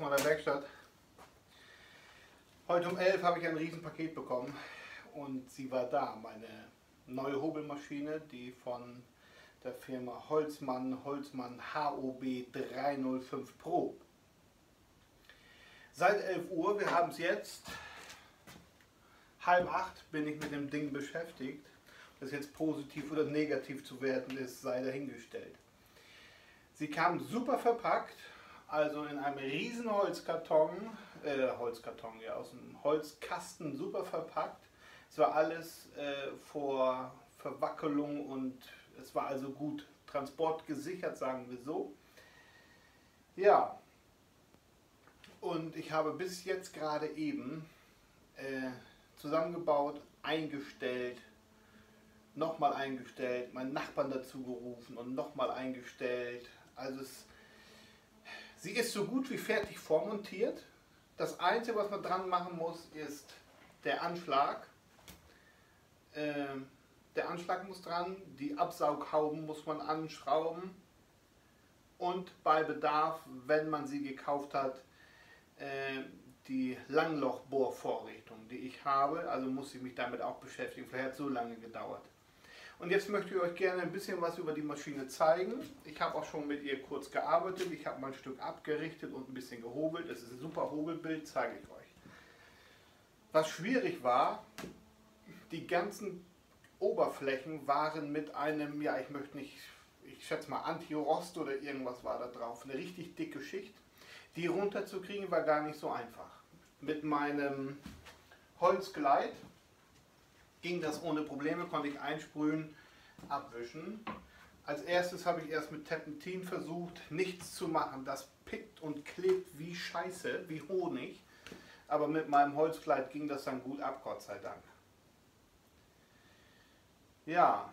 aus meiner Werkstatt. Heute um 11 habe ich ein Riesenpaket bekommen und sie war da, meine neue Hobelmaschine, die von der Firma Holzmann, Holzmann HOB 305 Pro. Seit 11 Uhr, wir haben es jetzt, halb acht bin ich mit dem Ding beschäftigt. Das jetzt positiv oder negativ zu werten ist, sei dahingestellt. Sie kam super verpackt, also in einem riesen Holzkarton, äh, Holzkarton, ja, aus einem Holzkasten super verpackt. Es war alles äh, vor Verwackelung und es war also gut transportgesichert, sagen wir so. Ja, und ich habe bis jetzt gerade eben äh, zusammengebaut, eingestellt, nochmal eingestellt, meinen Nachbarn dazu gerufen und nochmal eingestellt. Also es, sie ist so gut wie fertig vormontiert. Das Einzige, was man dran machen muss, ist der Anschlag. Äh, der Anschlag muss dran, die Absaughauben muss man anschrauben und bei Bedarf, wenn man sie gekauft hat, äh, die Langlochbohrvorrichtung, die ich habe, also muss ich mich damit auch beschäftigen. Vielleicht hat es so lange gedauert. Und jetzt möchte ich euch gerne ein bisschen was über die Maschine zeigen. Ich habe auch schon mit ihr kurz gearbeitet. Ich habe mein Stück abgerichtet und ein bisschen gehobelt. Es ist ein super Hobelbild, zeige ich euch. Was schwierig war, die ganzen Oberflächen waren mit einem, ja ich möchte nicht, ich schätze mal Anti-Rost oder irgendwas war da drauf. Eine richtig dicke Schicht. Die runterzukriegen war gar nicht so einfach. Mit meinem Holzgleit ging das ohne Probleme, konnte ich einsprühen, abwischen. Als erstes habe ich erst mit Terpentin versucht, nichts zu machen. Das pickt und klebt wie Scheiße, wie Honig. Aber mit meinem Holzkleid ging das dann gut ab, Gott sei Dank. Ja,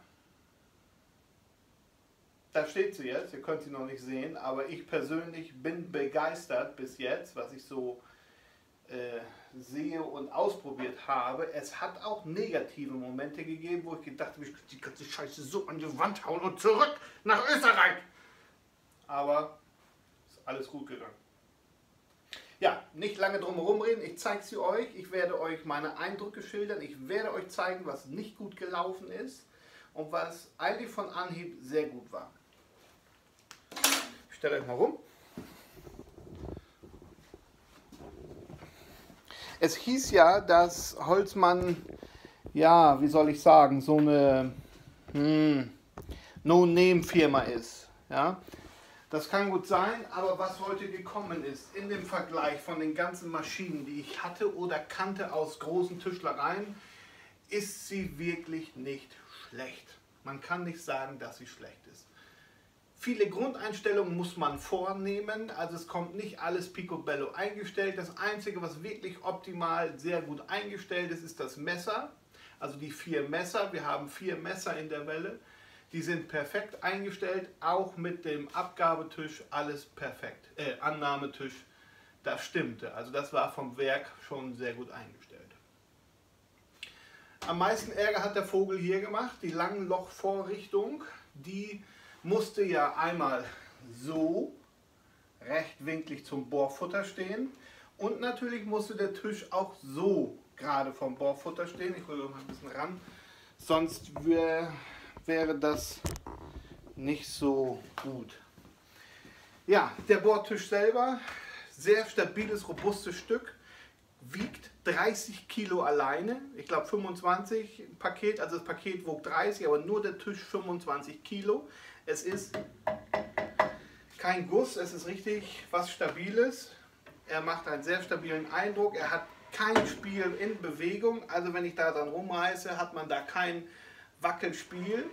da steht sie jetzt, ihr könnt sie noch nicht sehen, aber ich persönlich bin begeistert bis jetzt, was ich so äh, sehe und ausprobiert habe. Es hat auch negative Momente gegeben, wo ich gedacht habe, ich könnte die ganze Scheiße so an die Wand hauen und zurück nach Österreich. Aber ist alles gut gegangen. Ja, nicht lange drum herum reden, ich zeige sie euch. Ich werde euch meine Eindrücke schildern. Ich werde euch zeigen, was nicht gut gelaufen ist und was eigentlich von Anhieb sehr gut war. Ich stelle euch mal rum. Es hieß ja, dass Holzmann, ja, wie soll ich sagen, so eine hm, No-Name-Firma ist. Ja? Das kann gut sein, aber was heute gekommen ist, in dem Vergleich von den ganzen Maschinen, die ich hatte oder kannte aus großen Tischlereien, ist sie wirklich nicht schlecht. Man kann nicht sagen, dass sie schlecht. Viele Grundeinstellungen muss man vornehmen, also es kommt nicht alles picobello eingestellt. Das Einzige, was wirklich optimal sehr gut eingestellt ist, ist das Messer. Also die vier Messer, wir haben vier Messer in der Welle, die sind perfekt eingestellt, auch mit dem Abgabetisch alles perfekt. Äh, Annahmetisch, das stimmte. Also das war vom Werk schon sehr gut eingestellt. Am meisten Ärger hat der Vogel hier gemacht, die Langlochvorrichtung, die musste ja einmal so rechtwinklig zum Bohrfutter stehen und natürlich musste der Tisch auch so gerade vom Bohrfutter stehen. Ich hole mal ein bisschen ran, sonst wär, wäre das nicht so gut. Ja, der Bohrtisch selber, sehr stabiles, robustes Stück, wiegt 30 Kilo alleine. Ich glaube 25 Paket, also das Paket wog 30, aber nur der Tisch 25 Kilo. Es ist kein Guss, es ist richtig was Stabiles. Er macht einen sehr stabilen Eindruck. Er hat kein Spiel in Bewegung. Also wenn ich da dann rumreiße, hat man da kein Wackelspiel.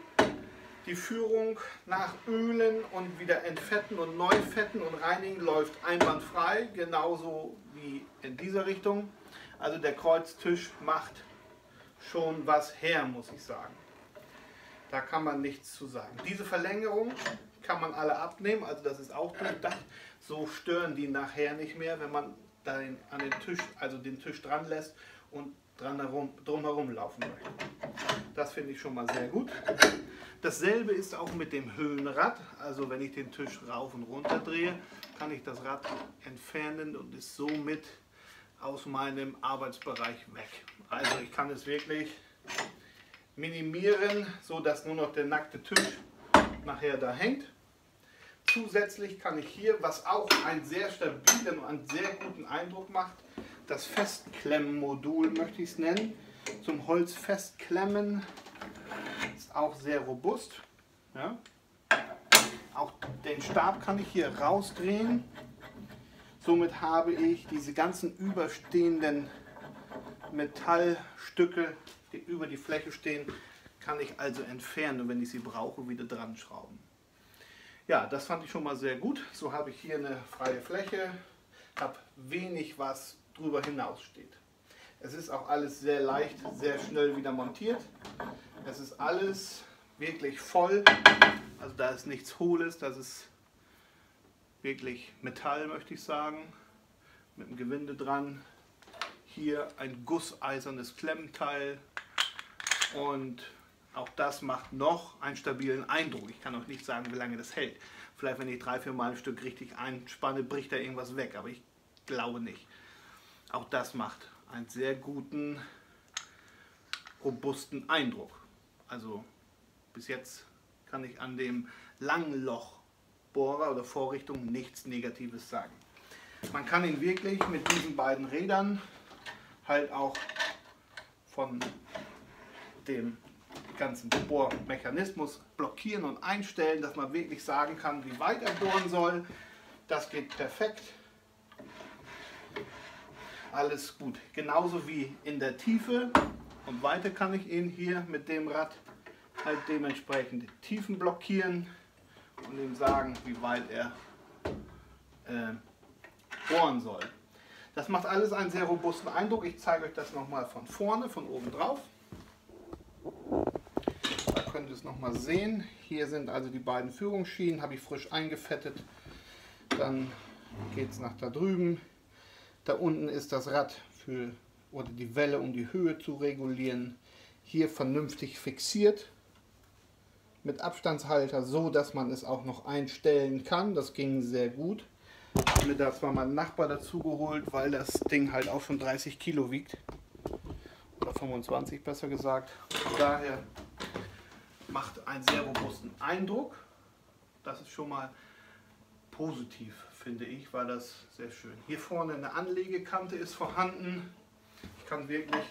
Die Führung nach Ölen und wieder entfetten und neu fetten und reinigen läuft einwandfrei, genauso wie in dieser Richtung. Also der Kreuztisch macht schon was her, muss ich sagen. Da kann man nichts zu sagen. Diese Verlängerung kann man alle abnehmen, also das ist auch durchdacht. So stören die nachher nicht mehr, wenn man dann an den Tisch, also den Tisch dran lässt und dran herum, drum herum laufen möchte. Das finde ich schon mal sehr gut. Dasselbe ist auch mit dem Höhenrad. Also wenn ich den Tisch rauf und runter drehe, kann ich das Rad entfernen und ist somit aus meinem Arbeitsbereich weg. Also ich kann es wirklich minimieren, so dass nur noch der nackte Tisch nachher da hängt. Zusätzlich kann ich hier, was auch einen sehr stabilen und sehr guten Eindruck macht, das Festklemmenmodul möchte ich es nennen, zum Holz festklemmen. Ist auch sehr robust. Ja. Auch den Stab kann ich hier rausdrehen. Somit habe ich diese ganzen überstehenden Metallstücke, die über die Fläche stehen, kann ich also entfernen und wenn ich sie brauche, wieder dran schrauben. Ja, das fand ich schon mal sehr gut. So habe ich hier eine freie Fläche, habe wenig, was drüber hinaus steht. Es ist auch alles sehr leicht, sehr schnell wieder montiert. Es ist alles wirklich voll, also da ist nichts Hohles, das ist wirklich Metall, möchte ich sagen, mit dem Gewinde dran. Hier ein gusseisernes Klemmteil und auch das macht noch einen stabilen Eindruck. Ich kann auch nicht sagen, wie lange das hält. Vielleicht, wenn ich drei, vier Mal ein Stück richtig einspanne, bricht da irgendwas weg, aber ich glaube nicht. Auch das macht einen sehr guten, robusten Eindruck. Also bis jetzt kann ich an dem Langlochbohrer oder Vorrichtung nichts Negatives sagen. Man kann ihn wirklich mit diesen beiden Rädern halt auch von dem ganzen Bohrmechanismus blockieren und einstellen, dass man wirklich sagen kann, wie weit er bohren soll. Das geht perfekt. Alles gut. Genauso wie in der Tiefe. Und weiter kann ich ihn hier mit dem Rad halt dementsprechend Tiefen blockieren und ihm sagen, wie weit er äh, bohren soll. Das macht alles einen sehr robusten Eindruck. Ich zeige euch das nochmal von vorne, von oben drauf könnt ihr es nochmal sehen. Hier sind also die beiden Führungsschienen, habe ich frisch eingefettet. Dann geht es nach da drüben. Da unten ist das Rad für oder die Welle, um die Höhe zu regulieren. Hier vernünftig fixiert mit Abstandshalter, so dass man es auch noch einstellen kann. Das ging sehr gut. Habe mir da zwar mein Nachbar dazu geholt, weil das Ding halt auch schon 30 Kilo wiegt. Oder 25 besser gesagt. Von daher macht einen sehr robusten Eindruck. Das ist schon mal positiv, finde ich, weil das sehr schön. Hier vorne eine Anlegekante ist vorhanden. Ich kann wirklich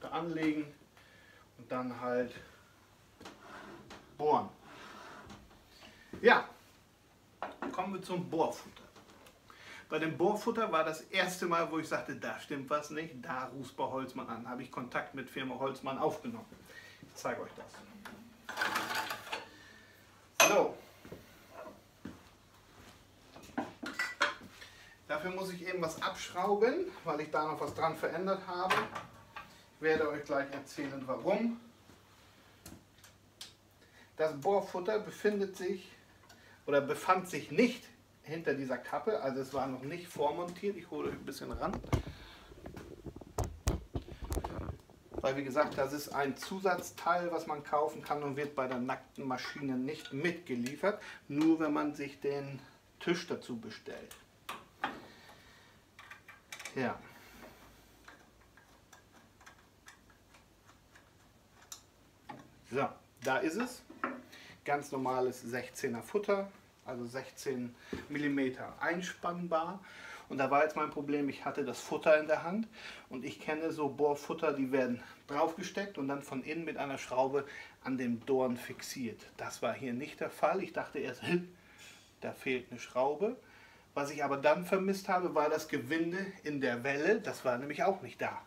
da anlegen und dann halt bohren. Ja, kommen wir zum Bohrfutter. Bei dem Bohrfutter war das erste Mal, wo ich sagte, da stimmt was nicht, da ruft bei Holzmann an. Habe ich Kontakt mit Firma Holzmann aufgenommen. Ich zeige euch das. So. Dafür muss ich eben was abschrauben, weil ich da noch was dran verändert habe. Ich werde euch gleich erzählen, warum. Das Bohrfutter befindet sich oder befand sich nicht hinter dieser Kappe, also es war noch nicht vormontiert. Ich hole euch ein bisschen ran. weil wie gesagt, das ist ein Zusatzteil, was man kaufen kann und wird bei der nackten Maschine nicht mitgeliefert, nur wenn man sich den Tisch dazu bestellt. Ja. So, da ist es. Ganz normales 16er Futter, also 16 mm einspannbar. Und da war jetzt mein Problem, ich hatte das Futter in der Hand und ich kenne so Bohrfutter, die werden draufgesteckt und dann von innen mit einer Schraube an dem Dorn fixiert. Das war hier nicht der Fall. Ich dachte erst, da fehlt eine Schraube. Was ich aber dann vermisst habe, war das Gewinde in der Welle. Das war nämlich auch nicht da.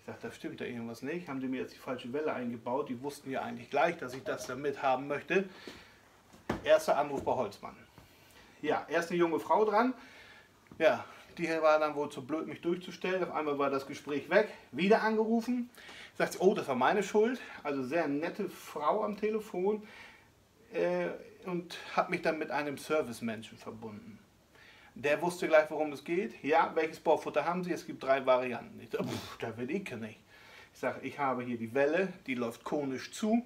Ich dachte, da stimmt da irgendwas nicht. Haben die mir jetzt die falsche Welle eingebaut? Die wussten ja eigentlich gleich, dass ich das damit haben möchte. Erster Anruf bei Holzmann. Ja, erst eine junge Frau dran. Ja, die war dann wohl zu blöd, mich durchzustellen. Auf einmal war das Gespräch weg. Wieder angerufen. Sagt oh, das war meine Schuld. Also sehr nette Frau am Telefon. Äh, und hat mich dann mit einem Servicemenschen verbunden. Der wusste gleich, worum es geht. Ja, welches Bohrfutter haben Sie? Es gibt drei Varianten. Ich dachte, pff, da will ich nicht. Ich sage, ich habe hier die Welle, die läuft konisch zu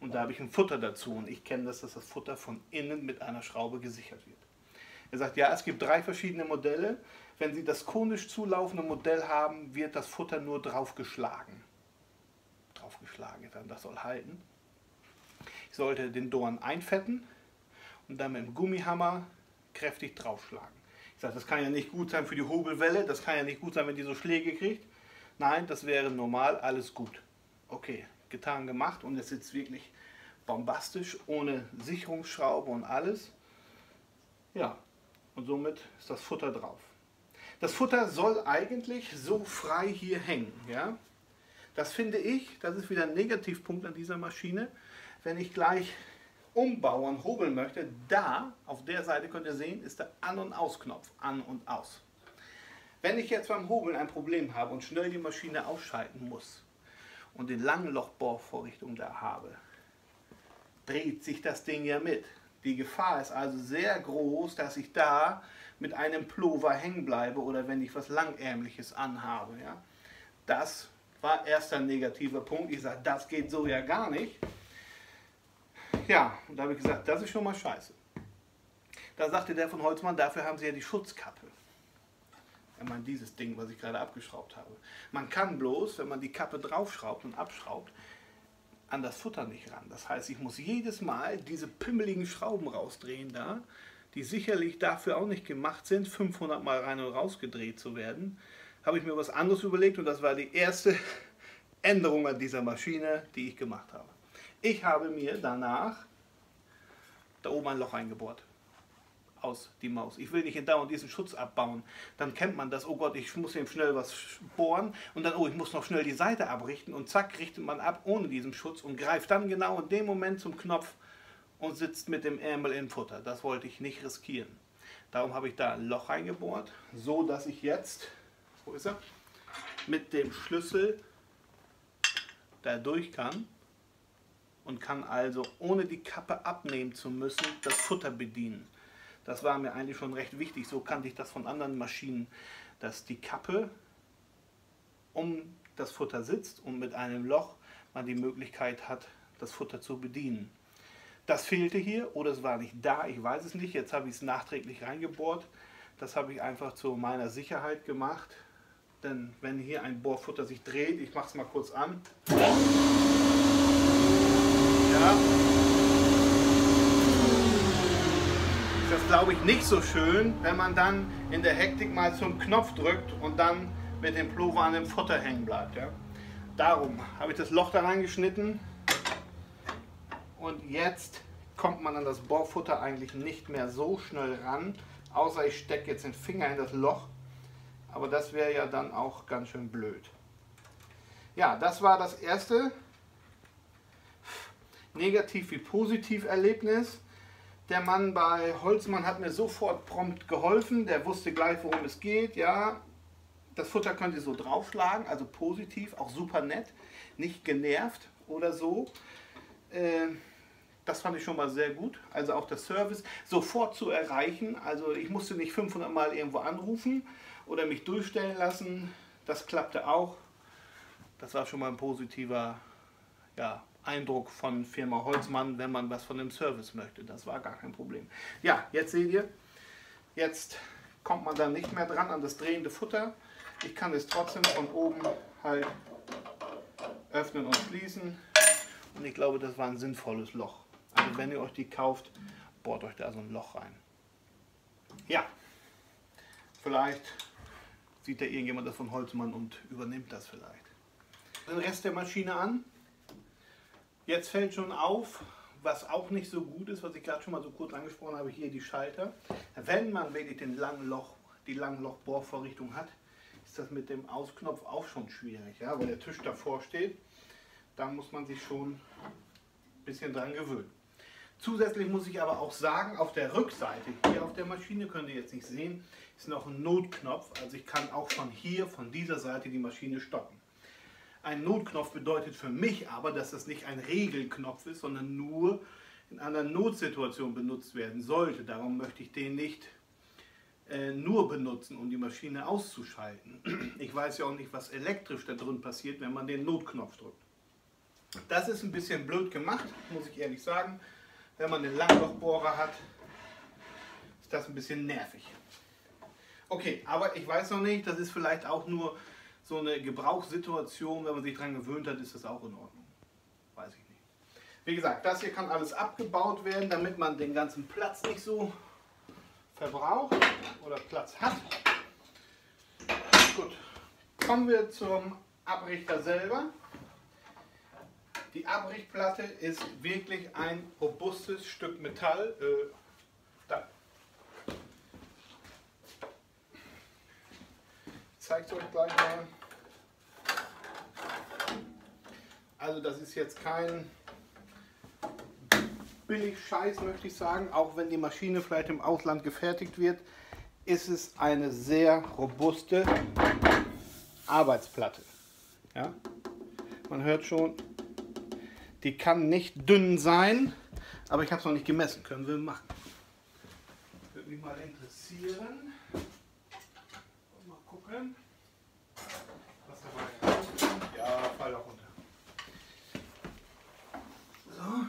und da habe ich ein Futter dazu und ich kenne das, dass das Futter von innen mit einer Schraube gesichert wird. Er sagt, ja, es gibt drei verschiedene Modelle. Wenn Sie das konisch zulaufende Modell haben, wird das Futter nur draufgeschlagen. Draufgeschlagen, dann das soll halten. Ich sollte den Dorn einfetten und dann mit dem Gummihammer kräftig draufschlagen. Ich sage, das kann ja nicht gut sein für die Hobelwelle, das kann ja nicht gut sein, wenn die so Schläge kriegt. Nein, das wäre normal, alles gut. Okay, getan, gemacht und es sitzt wirklich bombastisch, ohne Sicherungsschraube und alles. Ja, und somit ist das Futter drauf. Das Futter soll eigentlich so frei hier hängen. Ja? Das finde ich, das ist wieder ein Negativpunkt an dieser Maschine. Wenn ich gleich umbauen, hobeln möchte, da, auf der Seite könnt ihr sehen, ist der An- und Ausknopf. An und aus. Wenn ich jetzt beim Hobeln ein Problem habe und schnell die Maschine ausschalten muss und den Langlochbohrvorrichtung da habe, dreht sich das Ding ja mit. Die Gefahr ist also sehr groß, dass ich da mit einem Plover hängen bleibe oder wenn ich was Langärmliches anhabe. Ja. Das war erster negativer Punkt. Ich sage, das geht so ja gar nicht. Ja, und da habe ich gesagt, das ist schon mal scheiße. Da sagte der von Holzmann, dafür haben sie ja die Schutzkappe. Er meint dieses Ding, was ich gerade abgeschraubt habe. Man kann bloß, wenn man die Kappe draufschraubt und abschraubt, an das Futter nicht ran. Das heißt, ich muss jedes Mal diese pimmeligen Schrauben rausdrehen da, die sicherlich dafür auch nicht gemacht sind, 500 Mal rein und raus gedreht zu werden. Habe ich mir was anderes überlegt und das war die erste Änderung an dieser Maschine, die ich gemacht habe. Ich habe mir danach da oben ein Loch eingebohrt. Aus die Maus. Ich will nicht dauernd diesen Schutz abbauen. Dann kennt man das, oh Gott, ich muss eben schnell was bohren und dann, oh, ich muss noch schnell die Seite abrichten und zack, richtet man ab ohne diesen Schutz und greift dann genau in dem Moment zum Knopf und sitzt mit dem Ärmel im Futter. Das wollte ich nicht riskieren. Darum habe ich da ein Loch eingebohrt, so dass ich jetzt, wo ist er, mit dem Schlüssel da durch kann und kann also ohne die Kappe abnehmen zu müssen das Futter bedienen. Das war mir eigentlich schon recht wichtig. So kannte ich das von anderen Maschinen, dass die Kappe um das Futter sitzt und mit einem Loch man die Möglichkeit hat, das Futter zu bedienen. Das fehlte hier oder es war nicht da, ich weiß es nicht. Jetzt habe ich es nachträglich reingebohrt. Das habe ich einfach zu meiner Sicherheit gemacht. Denn wenn hier ein Bohrfutter sich dreht, ich mache es mal kurz an. Ja. Ist das glaube ich nicht so schön, wenn man dann in der Hektik mal zum Knopf drückt und dann mit dem Plover an dem Futter hängen bleibt. Ja. Darum habe ich das Loch da reingeschnitten und jetzt kommt man an das Bohrfutter eigentlich nicht mehr so schnell ran, außer ich stecke jetzt den Finger in das Loch. Aber das wäre ja dann auch ganz schön blöd. Ja, das war das erste negativ wie positiv Erlebnis. Der Mann bei Holzmann hat mir sofort prompt geholfen. Der wusste gleich, worum es geht. Ja, das Futter könnt ihr so draufschlagen, also positiv, auch super nett, nicht genervt oder so. Äh, das fand ich schon mal sehr gut. Also auch der Service sofort zu erreichen. Also ich musste nicht 500 Mal irgendwo anrufen oder mich durchstellen lassen. Das klappte auch. Das war schon mal ein positiver ja, Eindruck von Firma Holzmann, wenn man was von dem Service möchte. Das war gar kein Problem. Ja, jetzt seht ihr, jetzt kommt man dann nicht mehr dran an das drehende Futter. Ich kann es trotzdem von oben halt öffnen und schließen. Und ich glaube, das war ein sinnvolles Loch. Also wenn ihr euch die kauft, bohrt euch da so ein Loch rein. Ja, vielleicht sieht da irgendjemand das von Holzmann und übernimmt das vielleicht. Den Rest der Maschine an. Jetzt fällt schon auf, was auch nicht so gut ist, was ich gerade schon mal so kurz angesprochen habe, hier die Schalter. Wenn man wirklich den langen Loch, die Langloch-Bohrvorrichtung hat, ist das mit dem Ausknopf auch schon schwierig, ja, weil der Tisch davor steht. Da muss man sich schon ein bisschen dran gewöhnen. Zusätzlich muss ich aber auch sagen, auf der Rückseite hier auf der Maschine, könnt ihr jetzt nicht sehen, ist noch ein Notknopf. Also ich kann auch von hier, von dieser Seite die Maschine stoppen. Ein Notknopf bedeutet für mich aber, dass das nicht ein Regelknopf ist, sondern nur in einer Notsituation benutzt werden sollte. Darum möchte ich den nicht äh, nur benutzen, um die Maschine auszuschalten. Ich weiß ja auch nicht, was elektrisch da drin passiert, wenn man den Notknopf drückt. Das ist ein bisschen blöd gemacht, muss ich ehrlich sagen. Wenn man einen Langlochbohrer hat, ist das ein bisschen nervig. Okay, aber ich weiß noch nicht, das ist vielleicht auch nur so eine Gebrauchssituation, wenn man sich daran gewöhnt hat, ist das auch in Ordnung. Weiß ich nicht. Wie gesagt, das hier kann alles abgebaut werden, damit man den ganzen Platz nicht so verbraucht oder Platz hat. Gut, kommen wir zum Abrichter selber. Die Abrichtplatte ist wirklich ein robustes Stück Metall. Äh, da. Ich zeige es euch gleich mal. Also das ist jetzt kein billig Scheiß, möchte ich sagen. Auch wenn die Maschine vielleicht im Ausland gefertigt wird, ist es eine sehr robuste Arbeitsplatte. Ja? Man hört schon, die kann nicht dünn sein, aber ich habe es noch nicht gemessen. Können wir machen. Würde mich mal interessieren. Mal gucken. Was dabei ist. Ja, fall doch runter. So.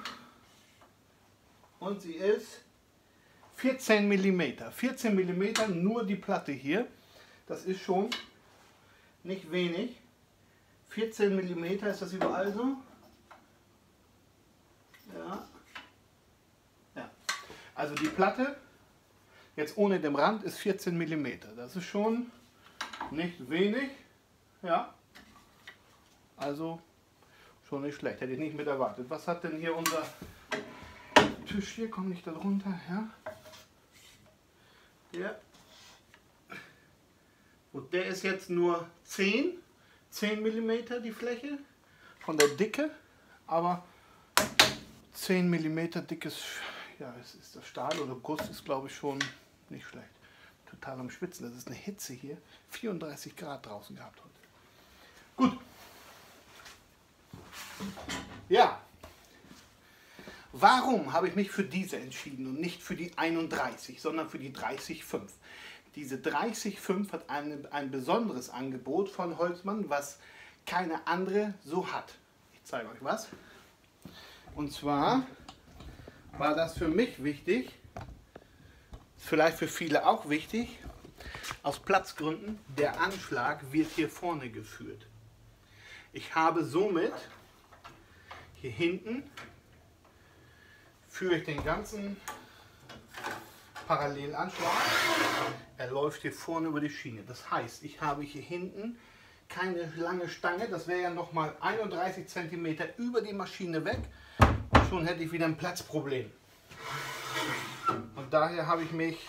Und sie ist 14 mm. 14 mm nur die Platte hier. Das ist schon nicht wenig. 14 mm ist das überall so? Ja. ja. Also die Platte, jetzt ohne den Rand, ist 14 mm. Das ist schon nicht wenig. Ja. Also schon nicht schlecht. Hätte ich nicht mit erwartet. Was hat denn hier unser Tisch hier? Kommt nicht da drunter? Ja. Der. Und der ist jetzt nur 10, 10 mm die Fläche von der Dicke, aber 10 mm dickes, ja, es ist das Stahl oder Guss, ist glaube ich schon nicht schlecht. Total am Schwitzen, das ist eine Hitze hier. 34 Grad draußen gehabt heute. Gut. Ja. Warum habe ich mich für diese entschieden und nicht für die 31, sondern für die 30,5? Diese 30,5 hat ein, ein besonderes Angebot von Holzmann, was keine andere so hat. Ich zeige euch was. Und zwar war das für mich wichtig, vielleicht für viele auch wichtig, aus Platzgründen, der Anschlag wird hier vorne geführt. Ich habe somit hier hinten führe ich den ganzen Parallelanschlag. Er läuft hier vorne über die Schiene. Das heißt, ich habe hier hinten keine lange Stange. Das wäre ja noch mal 31 cm über die Maschine weg schon hätte ich wieder ein Platzproblem. Und daher habe ich mich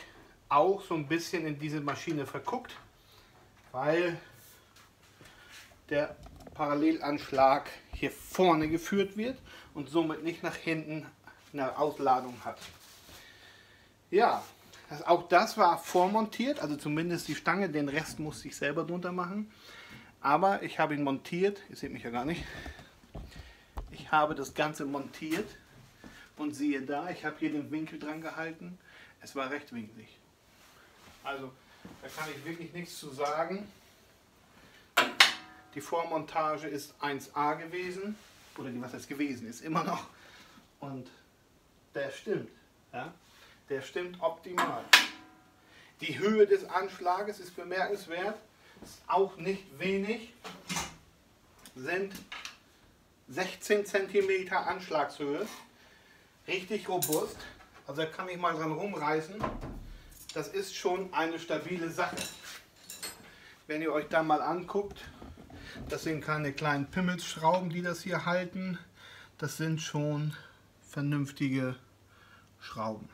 auch so ein bisschen in diese Maschine verguckt, weil der Parallelanschlag hier vorne geführt wird und somit nicht nach hinten eine Ausladung hat. Ja, das, auch das war vormontiert, also zumindest die Stange, den Rest musste ich selber drunter machen. Aber ich habe ihn montiert, ihr seht mich ja gar nicht, ich habe das Ganze montiert und siehe da, ich habe hier den Winkel dran gehalten. Es war rechtwinklig. Also da kann ich wirklich nichts zu sagen. Die Vormontage ist 1A gewesen. Oder die, was das gewesen ist, immer noch. Und der stimmt. Ja? Der stimmt optimal. Die Höhe des Anschlages ist bemerkenswert. Ist auch nicht wenig. Sind 16 cm Anschlagshöhe. Richtig robust. Also da kann ich mal dran rumreißen. Das ist schon eine stabile Sache. Wenn ihr euch da mal anguckt, das sind keine kleinen Pimmelsschrauben, die das hier halten. Das sind schon vernünftige Schrauben.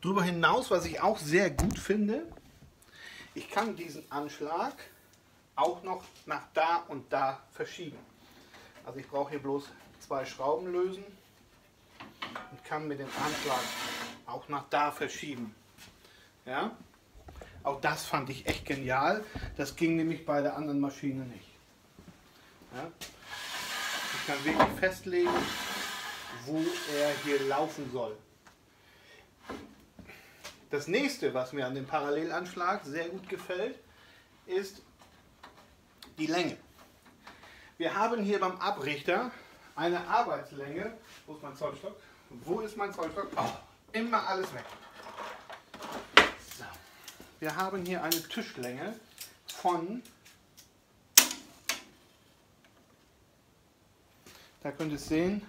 Darüber hinaus, was ich auch sehr gut finde, ich kann diesen Anschlag auch noch nach da und da verschieben. Also ich brauche hier bloß zwei Schrauben lösen und kann mir den Anschlag auch nach da verschieben. Ja? Auch das fand ich echt genial. Das ging nämlich bei der anderen Maschine nicht. Ja? Ich kann wirklich festlegen, wo er hier laufen soll. Das nächste, was mir an dem Parallelanschlag sehr gut gefällt, ist die Länge. Wir haben hier beim Abrichter eine Arbeitslänge. Wo ist mein Zollstock? Wo ist mein Zollstock? Oh, immer alles weg. So. Wir haben hier eine Tischlänge von, da könnt ihr es sehen,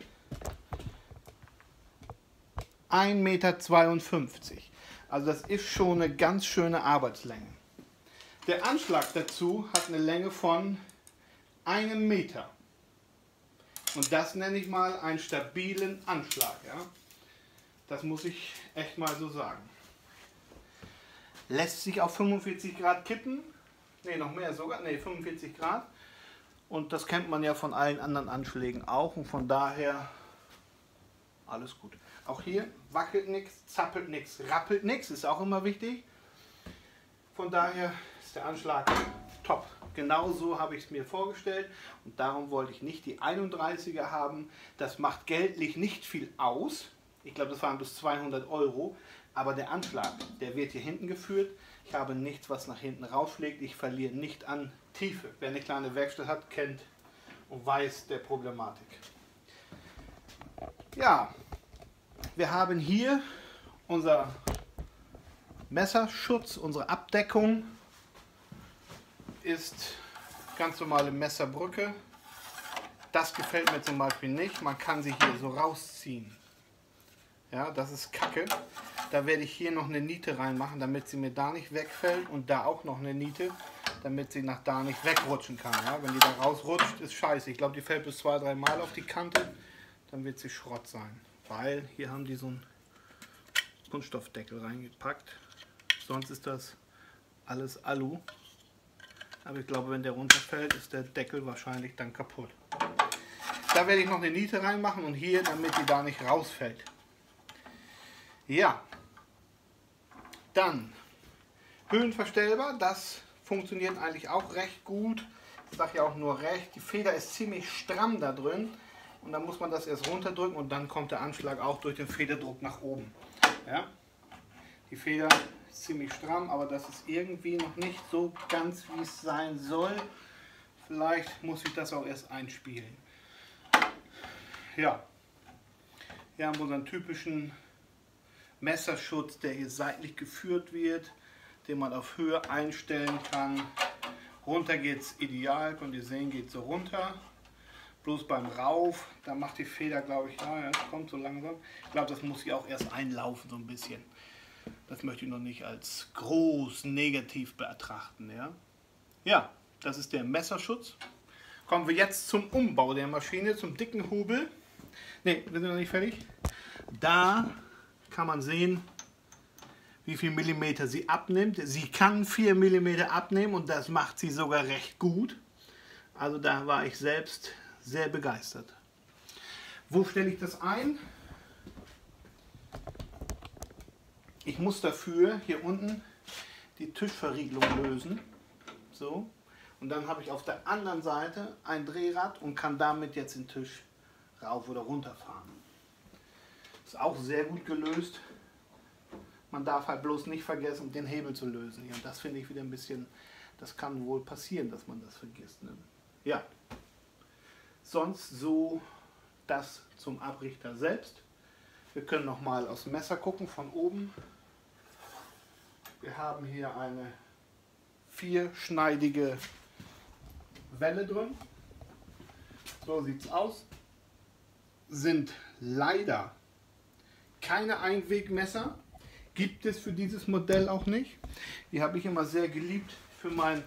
1,52 Meter. Also das ist schon eine ganz schöne Arbeitslänge. Der Anschlag dazu hat eine Länge von einem Meter. Und das nenne ich mal einen stabilen Anschlag. Ja? Das muss ich echt mal so sagen. Lässt sich auf 45 Grad kippen. Ne, noch mehr sogar. Ne, 45 Grad. Und das kennt man ja von allen anderen Anschlägen auch. Und von daher alles gut. Auch hier wackelt nichts, zappelt nichts, rappelt nichts. Ist auch immer wichtig. Von daher ist der Anschlag top. Genau so habe ich es mir vorgestellt und darum wollte ich nicht die 31er haben. Das macht geldlich nicht viel aus. Ich glaube, das waren bis 200 Euro. Aber der Anschlag, der wird hier hinten geführt. Ich habe nichts, was nach hinten rausschlägt. Ich verliere nicht an Tiefe. Wer eine kleine Werkstatt hat, kennt und weiß der Problematik. Ja, wir haben hier unser Messerschutz, unsere Abdeckung ist ganz normale Messerbrücke. Das gefällt mir zum Beispiel nicht. Man kann sie hier so rausziehen. Ja, das ist Kacke. Da werde ich hier noch eine Niete reinmachen, damit sie mir da nicht wegfällt und da auch noch eine Niete, damit sie nach da nicht wegrutschen kann. Ja, wenn die da rausrutscht, ist scheiße. Ich glaube, die fällt bis zwei, drei Mal auf die Kante, dann wird sie Schrott sein. Weil hier haben die so einen Kunststoffdeckel reingepackt. Sonst ist das alles Alu. Aber ich glaube, wenn der runterfällt, ist der Deckel wahrscheinlich dann kaputt. Da werde ich noch eine Niete reinmachen und hier, damit die da nicht rausfällt. Ja. Dann höhenverstellbar. Das funktioniert eigentlich auch recht gut. Ich sage ja auch nur recht. Die Feder ist ziemlich stramm da drin. Und dann muss man das erst runterdrücken und dann kommt der Anschlag auch durch den Federdruck nach oben. Ja? Die Feder ziemlich stramm, aber das ist irgendwie noch nicht so ganz, wie es sein soll. Vielleicht muss ich das auch erst einspielen. Ja, hier haben wir unseren typischen Messerschutz, der hier seitlich geführt wird, den man auf Höhe einstellen kann. Runter geht es ideal, könnt ihr sehen, geht so runter. Bloß beim Rauf, da macht die Feder, glaube ich, ja, es kommt so langsam. Ich glaube, das muss hier auch erst einlaufen, so ein bisschen. Das möchte ich noch nicht als groß negativ betrachten. Ja, ja das ist der Messerschutz. Kommen wir jetzt zum Umbau der Maschine, zum dicken Hubel. Ne, wir sind noch nicht fertig. Da kann man sehen, wie viel Millimeter sie abnimmt. Sie kann 4 Millimeter abnehmen und das macht sie sogar recht gut. Also da war ich selbst sehr begeistert. Wo stelle ich das ein? Ich muss dafür hier unten die Tischverriegelung lösen. So. Und dann habe ich auf der anderen Seite ein Drehrad und kann damit jetzt den Tisch rauf oder runter fahren. Ist auch sehr gut gelöst. Man darf halt bloß nicht vergessen, den Hebel zu lösen. Und das finde ich wieder ein bisschen, das kann wohl passieren, dass man das vergisst. Ne? Ja. Sonst so das zum Abrichter selbst. Wir können noch mal aus dem Messer gucken von oben. Wir haben hier eine vierschneidige Welle drin. So sieht es aus. Sind leider keine Einwegmesser. Gibt es für dieses Modell auch nicht. Die habe ich immer sehr geliebt für mein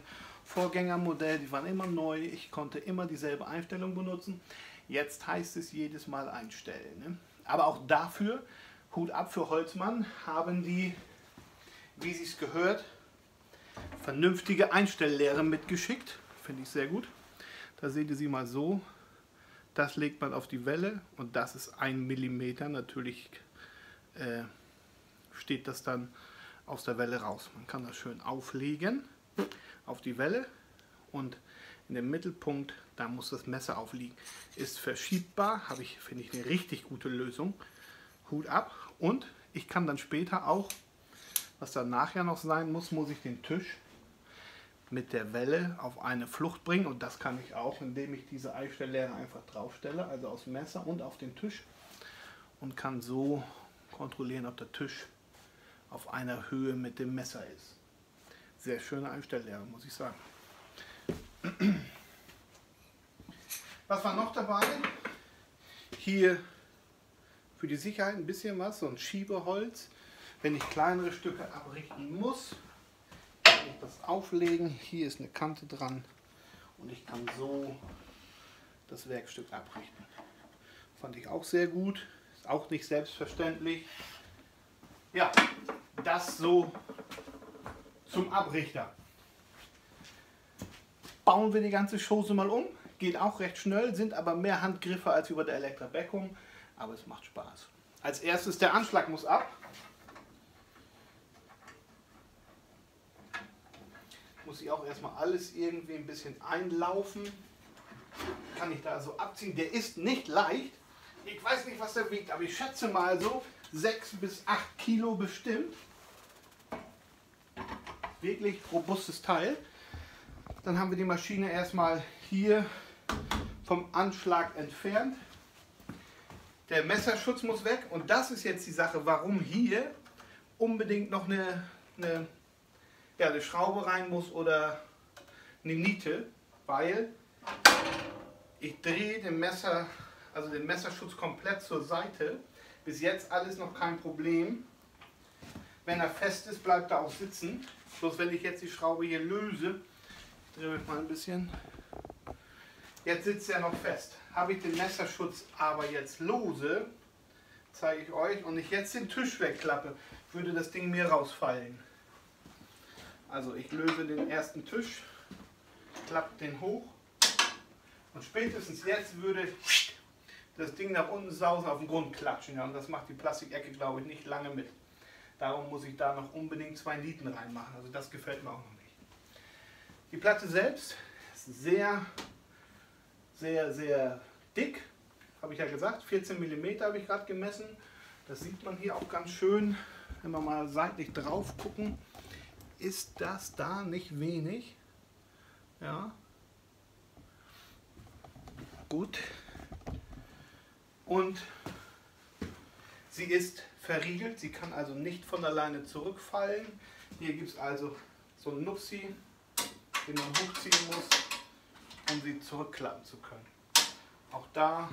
Vorgängermodell. Die waren immer neu. Ich konnte immer dieselbe Einstellung benutzen. Jetzt heißt es jedes Mal einstellen. Ne? Aber auch dafür, Hut ab für Holzmann, haben die wie sie es gehört, vernünftige Einstelllehre mitgeschickt. Finde ich sehr gut. Da seht ihr sie mal so. Das legt man auf die Welle und das ist ein Millimeter. Natürlich äh, steht das dann aus der Welle raus. Man kann das schön auflegen auf die Welle und in dem Mittelpunkt, da muss das Messer aufliegen. Ist verschiebbar, habe ich, finde ich, eine richtig gute Lösung. Hut ab und ich kann dann später auch Was dann nachher noch sein muss, muss ich den Tisch mit der Welle auf eine Flucht bringen und das kann ich auch, indem ich diese Einstelllehre einfach draufstelle, also aufs Messer und auf den Tisch und kann so kontrollieren, ob der Tisch auf einer Höhe mit dem Messer ist. Sehr schöne Einstelllehre, muss ich sagen. Was war noch dabei? Hier für die Sicherheit ein bisschen was, so ein Schiebeholz. Wenn ich kleinere Stücke abrichten muss, kann ich das auflegen. Hier ist eine Kante dran und ich kann so das Werkstück abrichten. Fand ich auch sehr gut. Ist auch nicht selbstverständlich. Ja, das so zum Abrichter. Bauen wir die ganze Chose mal um. Geht auch recht schnell, sind aber mehr Handgriffe als über der Elektra Beckum. Aber es macht Spaß. Als erstes der Anschlag muss ab. Muss ich auch erstmal alles irgendwie ein bisschen einlaufen. Kann ich da so abziehen. Der ist nicht leicht. Ich weiß nicht, was der wiegt, aber ich schätze mal so 6 bis 8 Kilo bestimmt. Wirklich robustes Teil. Dann haben wir die Maschine erstmal hier vom Anschlag entfernt. Der Messerschutz muss weg und das ist jetzt die Sache, warum hier unbedingt noch eine, eine, ja, eine Schraube rein muss oder eine Niete, weil ich drehe den Messer, also den Messerschutz komplett zur Seite. Bis jetzt alles noch kein Problem. Wenn er fest ist, bleibt er auch sitzen. Bloß wenn ich jetzt die Schraube hier löse, drehe ich mal ein bisschen, Jetzt sitzt er noch fest. Habe ich den Messerschutz aber jetzt lose, zeige ich euch, und ich jetzt den Tisch wegklappe, würde das Ding mir rausfallen. Also ich löse den ersten Tisch, klappe den hoch und spätestens jetzt würde das Ding nach unten sausen, auf den Grund klatschen. Ja, und das macht die Plastikecke, glaube ich, nicht lange mit. Darum muss ich da noch unbedingt zwei Nieten reinmachen. Also das gefällt mir auch noch nicht. Die Platte selbst ist sehr sehr, sehr dick, habe ich ja gesagt, 14 mm habe ich gerade gemessen. Das sieht man hier auch ganz schön, wenn wir mal seitlich drauf gucken, ist das da nicht wenig. Ja, gut. Und sie ist verriegelt, sie kann also nicht von alleine zurückfallen. Hier gibt es also so einen Nupsi, den man hochziehen muss um sie zurückklappen zu können. Auch da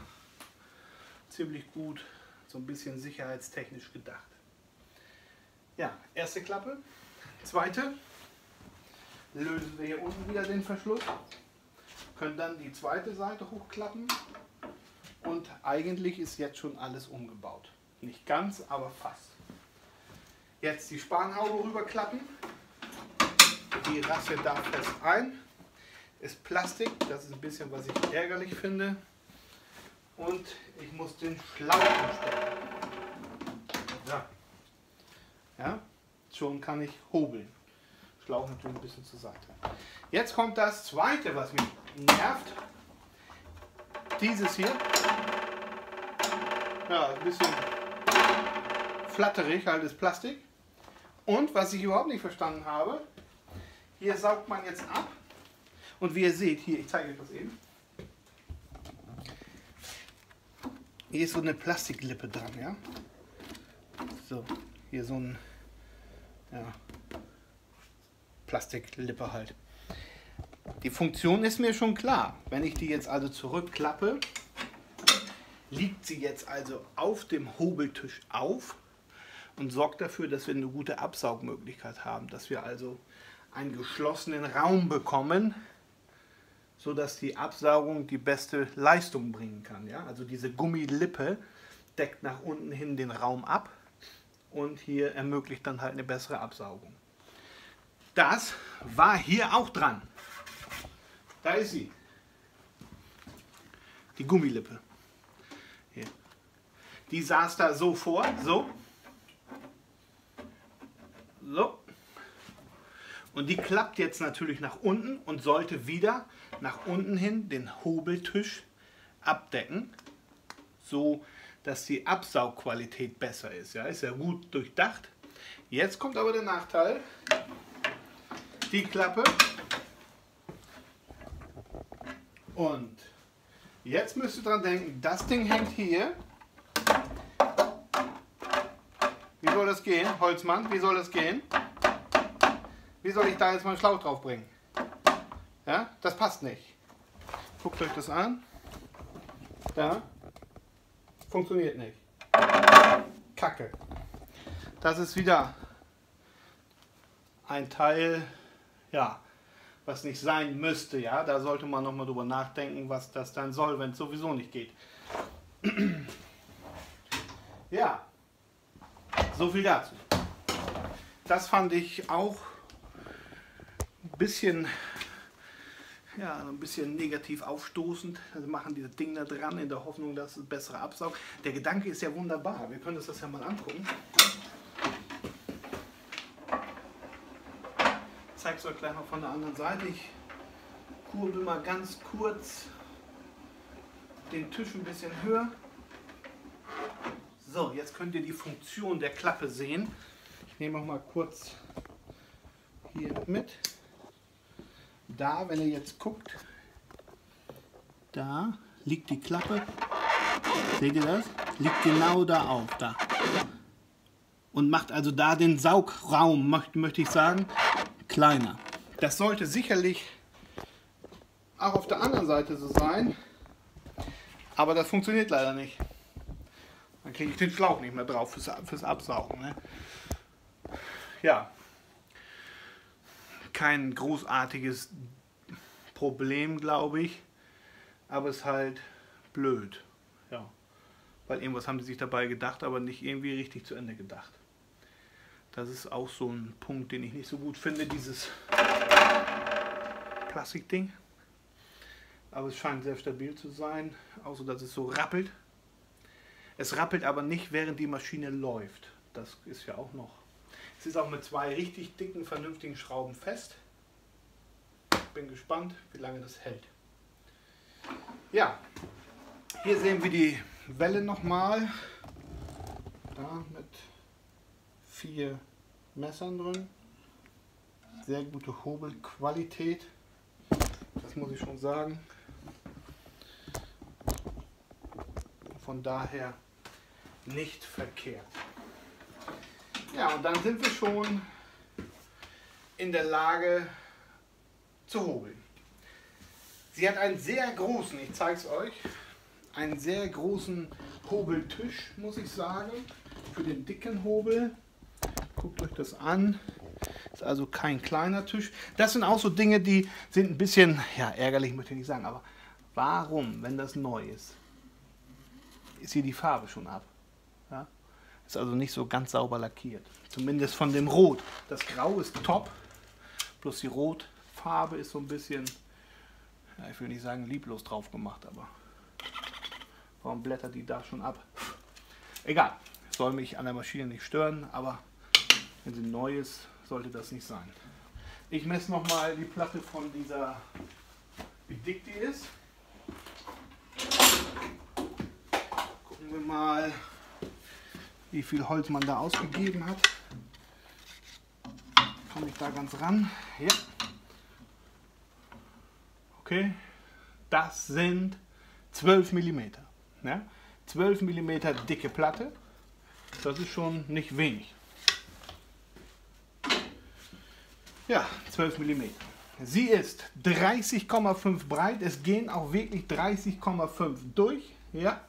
ziemlich gut, so ein bisschen sicherheitstechnisch gedacht. Ja, erste Klappe. Zweite, lösen wir hier unten wieder den Verschluss, können dann die zweite Seite hochklappen und eigentlich ist jetzt schon alles umgebaut. Nicht ganz, aber fast. Jetzt die Spanhaube rüberklappen, die Rasse da fest ein ist Plastik, das ist ein bisschen, was ich ärgerlich finde. Und ich muss den Schlauch umstellen. So. Ja, schon kann ich hobeln. Schlauch natürlich ein bisschen zur Seite. Jetzt kommt das zweite, was mich nervt. Dieses hier. Ja, ein bisschen flatterig, halt ist Plastik. Und was ich überhaupt nicht verstanden habe, hier saugt man jetzt ab und wie ihr seht, hier, ich zeige euch das eben. Hier ist so eine Plastiklippe dran, ja. So, hier so ein, ja, Plastiklippe halt. Die Funktion ist mir schon klar. Wenn ich die jetzt also zurückklappe, liegt sie jetzt also auf dem Hobeltisch auf und sorgt dafür, dass wir eine gute Absaugmöglichkeit haben, dass wir also einen geschlossenen Raum bekommen, so dass die Absaugung die beste Leistung bringen kann. Ja? Also diese Gummilippe deckt nach unten hin den Raum ab und hier ermöglicht dann halt eine bessere Absaugung. Das war hier auch dran. Da ist sie. Die Gummilippe. Hier. Die saß da so vor, so. So. Und die klappt jetzt natürlich nach unten und sollte wieder nach unten hin den Hobeltisch abdecken, so dass die Absaugqualität besser ist. Ja, ist ja gut durchdacht. Jetzt kommt aber der Nachteil. Die Klappe. Und jetzt müsst ihr dran denken, das Ding hängt hier. Wie soll das gehen, Holzmann? Wie soll das gehen? Wie soll ich da jetzt mal einen Schlauch drauf bringen? Ja, das passt nicht. Guckt euch das an. Da. Funktioniert nicht. Kacke. Das ist wieder ein Teil, ja, was nicht sein müsste. Ja, da sollte man noch mal drüber nachdenken, was das dann soll, wenn es sowieso nicht geht. ja, so viel dazu. Das fand ich auch ein bisschen ja, ein bisschen negativ aufstoßend. Also machen dieses Ding da dran in der Hoffnung, dass es bessere absaugt. Der Gedanke ist ja wunderbar. Wir können uns das ja mal angucken. Ich zeige es euch gleich mal von der anderen Seite. Ich kurbel mal ganz kurz den Tisch ein bisschen höher. So, jetzt könnt ihr die Funktion der Klappe sehen. Ich nehme auch mal kurz hier mit da, wenn ihr jetzt guckt, da liegt die Klappe. Seht ihr das? Liegt genau da auf, da. Und macht also da den Saugraum, möchte, möchte ich sagen, kleiner. Das sollte sicherlich auch auf der anderen Seite so sein. Aber das funktioniert leider nicht. Dann kriege ich den Schlauch nicht mehr drauf fürs, fürs Absaugen. Ne? Ja, kein großartiges Problem, glaube ich. Aber es ist halt blöd. Ja. Weil irgendwas haben die sich dabei gedacht, aber nicht irgendwie richtig zu Ende gedacht. Das ist auch so ein Punkt, den ich nicht so gut finde, dieses Plastikding. Aber es scheint sehr stabil zu sein, außer dass es so rappelt. Es rappelt aber nicht, während die Maschine läuft. Das ist ja auch noch es ist auch mit zwei richtig dicken, vernünftigen Schrauben fest. Bin gespannt, wie lange das hält. Ja, hier sehen wir die Welle nochmal. Da mit vier Messern drin. Sehr gute Hobelqualität. Das muss ich schon sagen. Von daher nicht verkehrt. Ja, und dann sind wir schon in der Lage zu hobeln. Sie hat einen sehr großen, ich zeige es euch, einen sehr großen Hobeltisch, muss ich sagen, für den dicken Hobel. Guckt euch das an. Ist also kein kleiner Tisch. Das sind auch so Dinge, die sind ein bisschen, ja, ärgerlich möchte ich nicht sagen, aber warum, wenn das neu ist, ist hier die Farbe schon ab? Ist also nicht so ganz sauber lackiert. Zumindest von dem Rot. Das Grau ist top. Bloß die Rotfarbe ist so ein bisschen, ja, ich will nicht sagen lieblos drauf gemacht, aber warum blättert die da schon ab? Egal, soll mich an der Maschine nicht stören, aber wenn sie neu ist, sollte das nicht sein. Ich messe nochmal die Platte von dieser, wie dick die ist. Gucken wir mal wie viel Holz man da ausgegeben hat. Komme ich da ganz ran? Ja. Okay, das sind 12 mm. Ja? 12 mm dicke Platte. Das ist schon nicht wenig. Ja, 12 mm. Sie ist 30,5 breit. Es gehen auch wirklich 30,5 durch. Ja.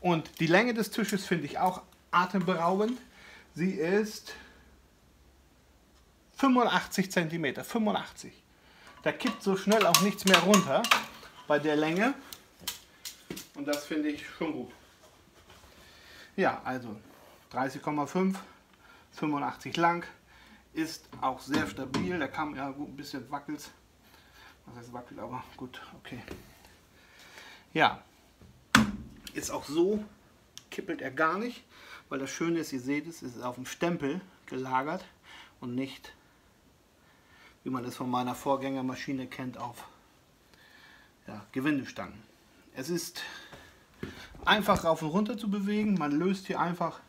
Und die Länge des Tisches finde ich auch atemberaubend. Sie ist 85 cm, 85. Da kippt so schnell auch nichts mehr runter bei der Länge. Und das finde ich schon gut. Ja, also 30,5, 85 lang, ist auch sehr stabil. Da kam ja gut ein bisschen wackelt. Was heißt wackelt, aber gut, okay. Ja, ist auch so, kippelt er gar nicht. Weil das Schöne ist, ihr seht es, es ist auf dem Stempel gelagert und nicht, wie man das von meiner Vorgängermaschine kennt, auf ja, Gewindestangen. Es ist einfach rauf und runter zu bewegen. Man löst hier einfach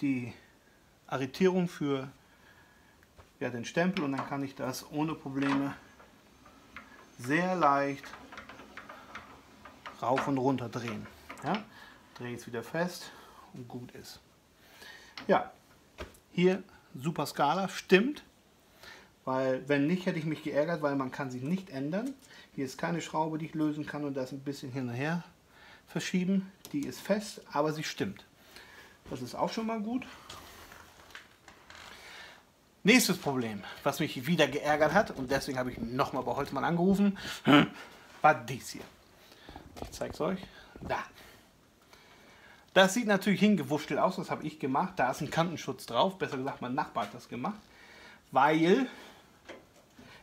die Arretierung für ja, den Stempel und dann kann ich das ohne Probleme sehr leicht rauf und runter drehen. Ja? Drehe es wieder fest und gut ist. Ja, hier super Skala, stimmt. Weil wenn nicht, hätte ich mich geärgert, weil man kann sich nicht ändern. Hier ist keine Schraube, die ich lösen kann und das ein bisschen hin und her verschieben. Die ist fest, aber sie stimmt. Das ist auch schon mal gut. Nächstes Problem, was mich wieder geärgert hat und deswegen habe ich nochmal bei Holzmann angerufen, war dies hier. Ich zeige es euch. Da. Das sieht natürlich hingewurschtelt aus, das habe ich gemacht. Da ist ein Kantenschutz drauf, besser gesagt, mein Nachbar hat das gemacht, weil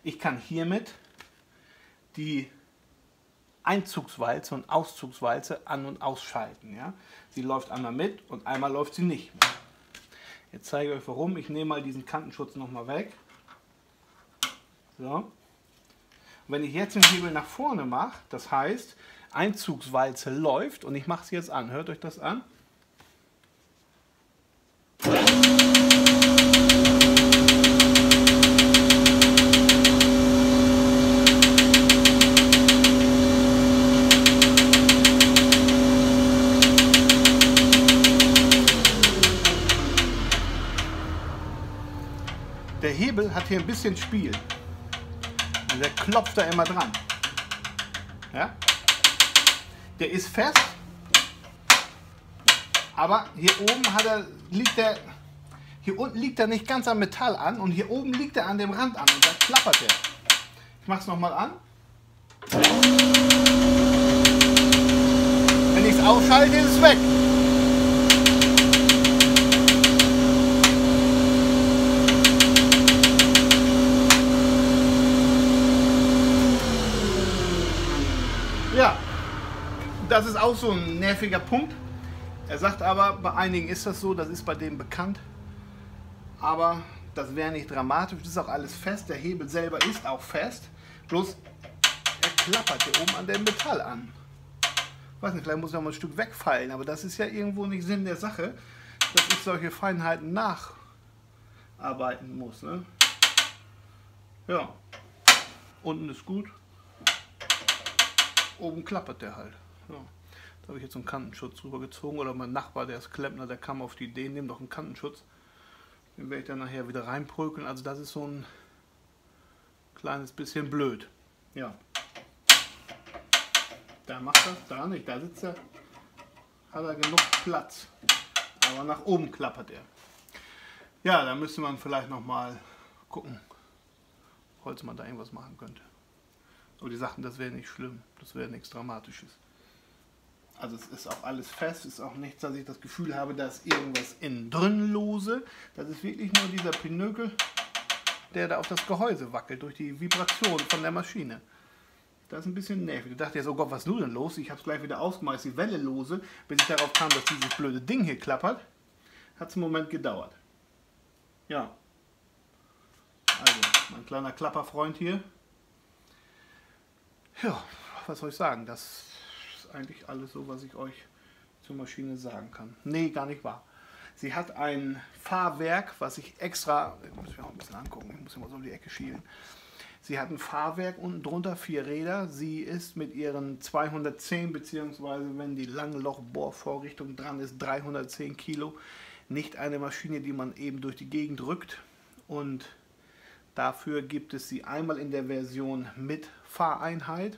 ich kann hiermit die Einzugswalze und Auszugswalze an- und ausschalten. Ja? Sie läuft einmal mit und einmal läuft sie nicht. Jetzt zeige ich euch warum. Ich nehme mal diesen Kantenschutz nochmal weg. So. Wenn ich jetzt den Hebel nach vorne mache, das heißt, Einzugswalze läuft und ich mache sie jetzt an. Hört euch das an? Der Hebel hat hier ein bisschen Spiel. Und der klopft da immer dran. Ja? Der ist fest, aber hier oben hat er, liegt der, hier unten liegt er nicht ganz am Metall an und hier oben liegt er an dem Rand an und da klappert er. Ich mache es nochmal an. Wenn ich es ausschalte, ist es weg. Ja, das ist auch so ein nerviger Punkt. Er sagt aber, bei einigen ist das so, das ist bei dem bekannt. Aber das wäre nicht dramatisch, das ist auch alles fest. Der Hebel selber ist auch fest. Bloß er klappert hier oben an dem Metall an. Ich weiß nicht, vielleicht muss noch mal ein Stück wegfallen, aber das ist ja irgendwo nicht Sinn der Sache, dass ich solche Feinheiten nacharbeiten muss. Ne? Ja, unten ist gut oben klappert der halt. Ja. Da habe ich jetzt einen Kantenschutz drüber gezogen oder mein Nachbar, der ist Klempner, der kam auf die Idee, nimm doch einen Kantenschutz. Den werde ich dann nachher wieder reinprügeln. Also das ist so ein kleines bisschen blöd. Ja. Da macht das, da nicht, da sitzt er, hat er genug Platz. Aber nach oben klappert er. Ja, da müsste man vielleicht noch mal gucken, falls man da irgendwas machen könnte. Aber die sagten, das wäre nicht schlimm, das wäre nichts Dramatisches. Also es ist auch alles fest, es ist auch nichts, dass ich das Gefühl habe, dass irgendwas innen drin lose. Das ist wirklich nur dieser Pinökel, der da auf das Gehäuse wackelt durch die Vibration von der Maschine. Das ist ein bisschen nervig. Ich dachte jetzt, oh Gott, was ist nun denn los? Ich habe es gleich wieder ausgemacht, die Welle lose. Bis ich darauf kam, dass dieses blöde Ding hier klappert, hat es einen Moment gedauert. Ja. Also, mein kleiner Klapperfreund hier, ja, was soll ich sagen? Das eigentlich alles so, was ich euch zur Maschine sagen kann. Nee, gar nicht wahr. Sie hat ein Fahrwerk, was ich extra, ich muss mir auch ein bisschen angucken, ich muss immer so um die Ecke schielen. Sie hat ein Fahrwerk unten drunter, vier Räder. Sie ist mit ihren 210 beziehungsweise wenn die Langloch-Bohrvorrichtung dran ist, 310 Kilo. Nicht eine Maschine, die man eben durch die Gegend rückt. Und Dafür gibt es sie einmal in der Version mit Fahreinheit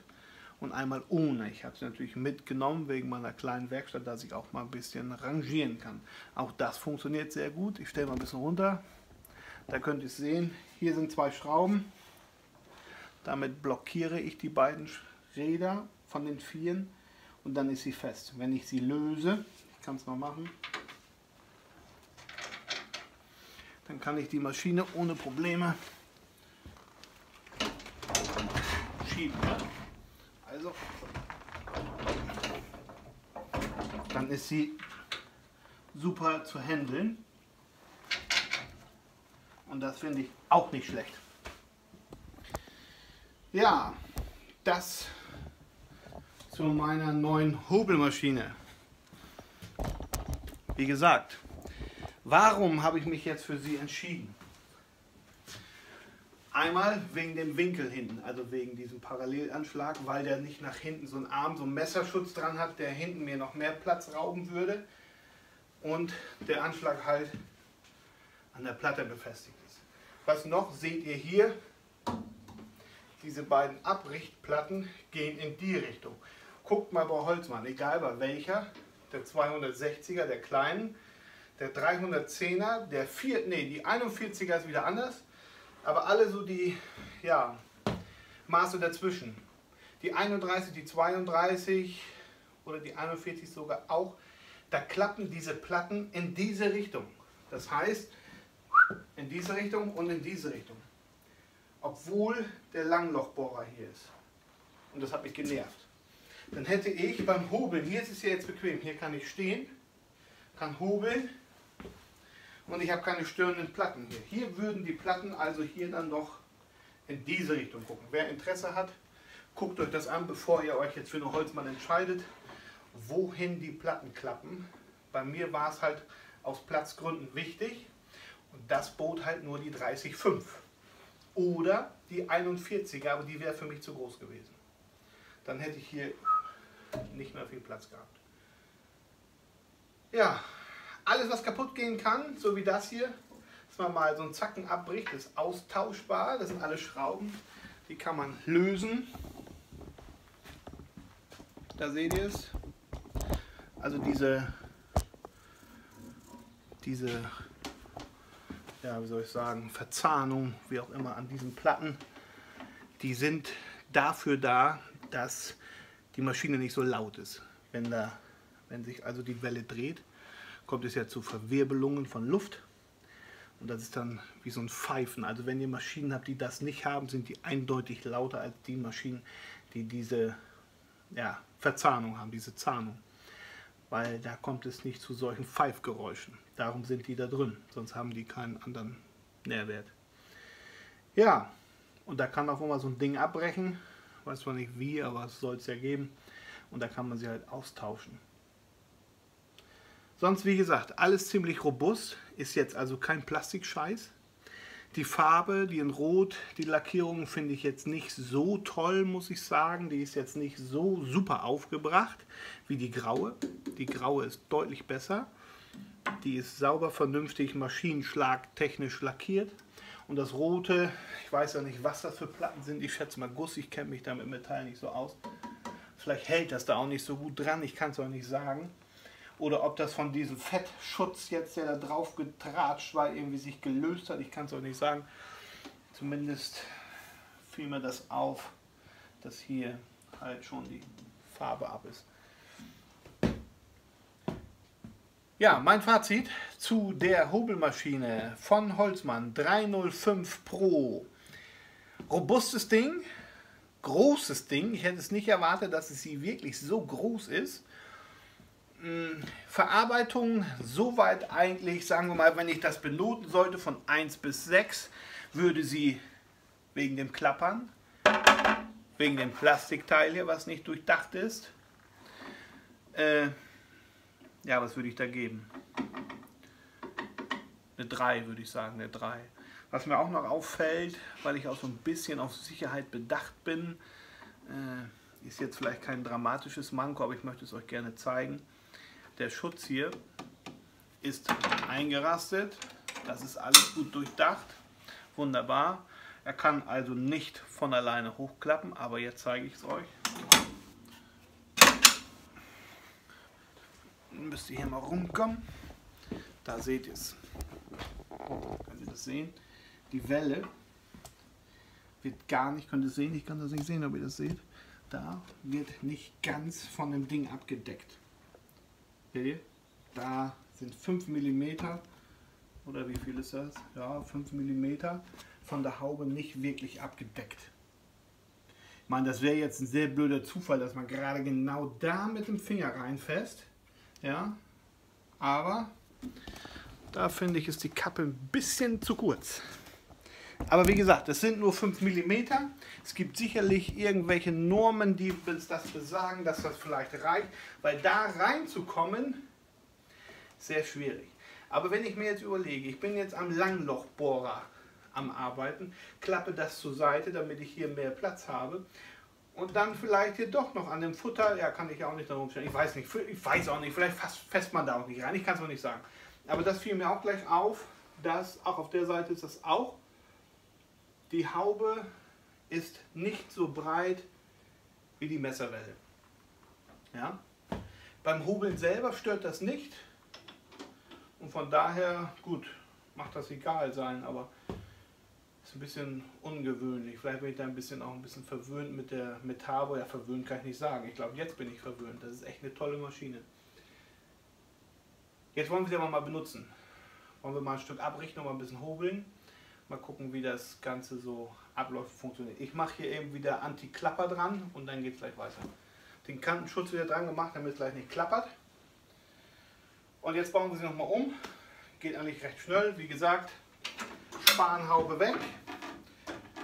und einmal ohne. Ich habe sie natürlich mitgenommen wegen meiner kleinen Werkstatt, dass ich auch mal ein bisschen rangieren kann. Auch das funktioniert sehr gut. Ich stelle mal ein bisschen runter. Da könnt ihr sehen. Hier sind zwei Schrauben. Damit blockiere ich die beiden Räder von den Vieren und dann ist sie fest. Wenn ich sie löse, ich kann es mal machen, dann kann ich die Maschine ohne Probleme schieben. Also, dann ist sie super zu handeln. Und das finde ich auch nicht schlecht. Ja, das zu meiner neuen Hobelmaschine. Wie gesagt, Warum habe ich mich jetzt für sie entschieden? Einmal wegen dem Winkel hinten, also wegen diesem Parallelanschlag, weil der nicht nach hinten so einen Arm, so einen Messerschutz dran hat, der hinten mir noch mehr Platz rauben würde. Und der Anschlag halt an der Platte befestigt ist. Was noch seht ihr hier? Diese beiden Abrichtplatten gehen in die Richtung. Guckt mal bei Holzmann, egal bei welcher, der 260er, der kleinen, der 310er, der 4, nee, die 41er ist wieder anders, aber alle so die ja, Maße dazwischen. Die 31, die 32 oder die 41 sogar auch, da klappen diese Platten in diese Richtung. Das heißt, in diese Richtung und in diese Richtung. Obwohl der Langlochbohrer hier ist. Und das hat mich genervt. Dann hätte ich beim Hobeln, hier ist es ja jetzt bequem, hier kann ich stehen, kann hobeln und ich habe keine störenden Platten hier. Hier würden die Platten also hier dann noch in diese Richtung gucken. Wer Interesse hat, guckt euch das an, bevor ihr euch jetzt für eine Holzmann entscheidet, wohin die Platten klappen. Bei mir war es halt aus Platzgründen wichtig und das bot halt nur die 30,5 oder die 41er, aber die wäre für mich zu groß gewesen. Dann hätte ich hier nicht mehr viel Platz gehabt. Ja, alles was kaputt gehen kann, so wie das hier, dass man mal so einen Zacken abbricht, ist austauschbar. Das sind alle Schrauben, die kann man lösen. Da seht ihr es. Also diese, diese, ja wie soll ich sagen, Verzahnung, wie auch immer, an diesen Platten, die sind dafür da, dass die Maschine nicht so laut ist. Wenn, da, wenn sich also die Welle dreht, kommt es ja zu Verwirbelungen von Luft. Und das ist dann wie so ein Pfeifen. Also wenn ihr Maschinen habt, die das nicht haben, sind die eindeutig lauter als die Maschinen, die diese ja, Verzahnung haben, diese Zahnung. Weil da kommt es nicht zu solchen Pfeifgeräuschen. Darum sind die da drin. Sonst haben die keinen anderen Nährwert. Ja, und da kann auch immer so ein Ding abbrechen weiß zwar nicht wie, aber es soll es ja geben. Und da kann man sie halt austauschen. Sonst, wie gesagt, alles ziemlich robust. Ist jetzt also kein Plastikscheiß. Die Farbe, die in Rot, die Lackierung finde ich jetzt nicht so toll, muss ich sagen. Die ist jetzt nicht so super aufgebracht wie die graue. Die graue ist deutlich besser. Die ist sauber, vernünftig, maschinenschlagtechnisch lackiert. Und das rote, ich weiß ja nicht, was das für Platten sind. Ich schätze mal Guss, ich kenne mich da mit Metall nicht so aus. Vielleicht hält das da auch nicht so gut dran, ich kann es auch nicht sagen. Oder ob das von diesem Fettschutz jetzt, der da drauf getratscht war, irgendwie sich gelöst hat, ich kann es auch nicht sagen. Zumindest fiel mir das auf, dass hier halt schon die Farbe ab ist. Ja, mein Fazit zu der Hobelmaschine von Holzmann 305 Pro. Robustes Ding, großes Ding. Ich hätte es nicht erwartet, dass es sie wirklich so groß ist. Hm, Verarbeitung soweit eigentlich, sagen wir mal, wenn ich das benoten sollte von 1 bis 6, würde sie wegen dem Klappern, wegen dem Plastikteil hier, was nicht durchdacht ist, äh, ja, was würde ich da geben? Eine 3 würde ich sagen, eine 3. Was mir auch noch auffällt, weil ich auch so ein bisschen auf Sicherheit bedacht bin, äh, ist jetzt vielleicht kein dramatisches Manko, aber ich möchte es euch gerne zeigen. Der Schutz hier ist eingerastet. Das ist alles gut durchdacht. Wunderbar. Er kann also nicht von alleine hochklappen, aber jetzt zeige ich es euch. müsst ihr hier mal rumkommen. Da seht ihr es. Könnt ihr das sehen? Die Welle wird gar nicht, könnt ihr sehen, ich kann das nicht sehen, ob ihr das seht. Da wird nicht ganz von dem Ding abgedeckt. Ihr? Da sind 5 mm oder wie viel ist das? Ja, 5 mm von der Haube nicht wirklich abgedeckt. Ich meine, das wäre jetzt ein sehr blöder Zufall, dass man gerade genau da mit dem Finger reinfasst. Ja, aber da finde ich, ist die Kappe ein bisschen zu kurz. Aber wie gesagt, es sind nur 5 mm. Es gibt sicherlich irgendwelche Normen, die das besagen, dass das vielleicht reicht, weil da reinzukommen, sehr schwierig. Aber wenn ich mir jetzt überlege, ich bin jetzt am Langlochbohrer am Arbeiten, klappe das zur Seite, damit ich hier mehr Platz habe. Und dann vielleicht hier doch noch an dem Futter, ja, kann ich ja auch nicht darum stellen. Ich weiß nicht, ich weiß auch nicht, vielleicht fest man da auch nicht rein, ich kann es auch nicht sagen. Aber das fiel mir auch gleich auf, dass auch auf der Seite ist das auch. Die Haube ist nicht so breit wie die Messerwelle. Ja? Beim Hobeln selber stört das nicht. Und von daher, gut, macht das egal sein, aber ist ein bisschen ungewöhnlich. Vielleicht bin ich da ein bisschen auch ein bisschen verwöhnt mit der Metabo. Ja, verwöhnt kann ich nicht sagen. Ich glaube, jetzt bin ich verwöhnt. Das ist echt eine tolle Maschine. Jetzt wollen wir sie aber mal benutzen. Wollen wir mal ein Stück abrichten und mal ein bisschen hobeln. Mal gucken, wie das Ganze so abläuft, funktioniert. Ich mache hier eben wieder Anti-Klapper dran und dann geht es gleich weiter. Den Kantenschutz wieder dran gemacht, damit es gleich nicht klappert. Und jetzt bauen wir sie nochmal um. Geht eigentlich recht schnell. Wie gesagt, Spanhaube weg,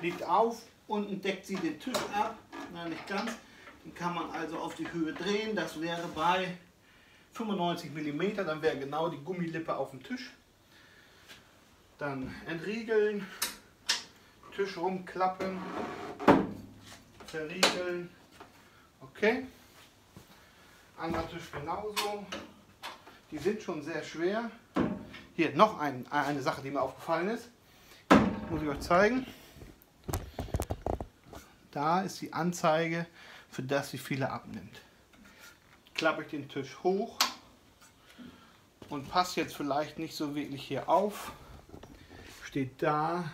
liegt auf, unten deckt sie den Tisch ab, Nein, nicht ganz. Den kann man also auf die Höhe drehen. Das wäre bei 95 mm, dann wäre genau die Gummilippe auf dem Tisch. Dann entriegeln, Tisch rumklappen, verriegeln. Okay. Anderer Tisch genauso. Die sind schon sehr schwer. Hier noch ein, eine Sache, die mir aufgefallen ist. Muss ich euch zeigen. Da ist die Anzeige, für das wie viele abnimmt. Klappe ich den Tisch hoch und passt jetzt vielleicht nicht so wirklich hier auf. Steht da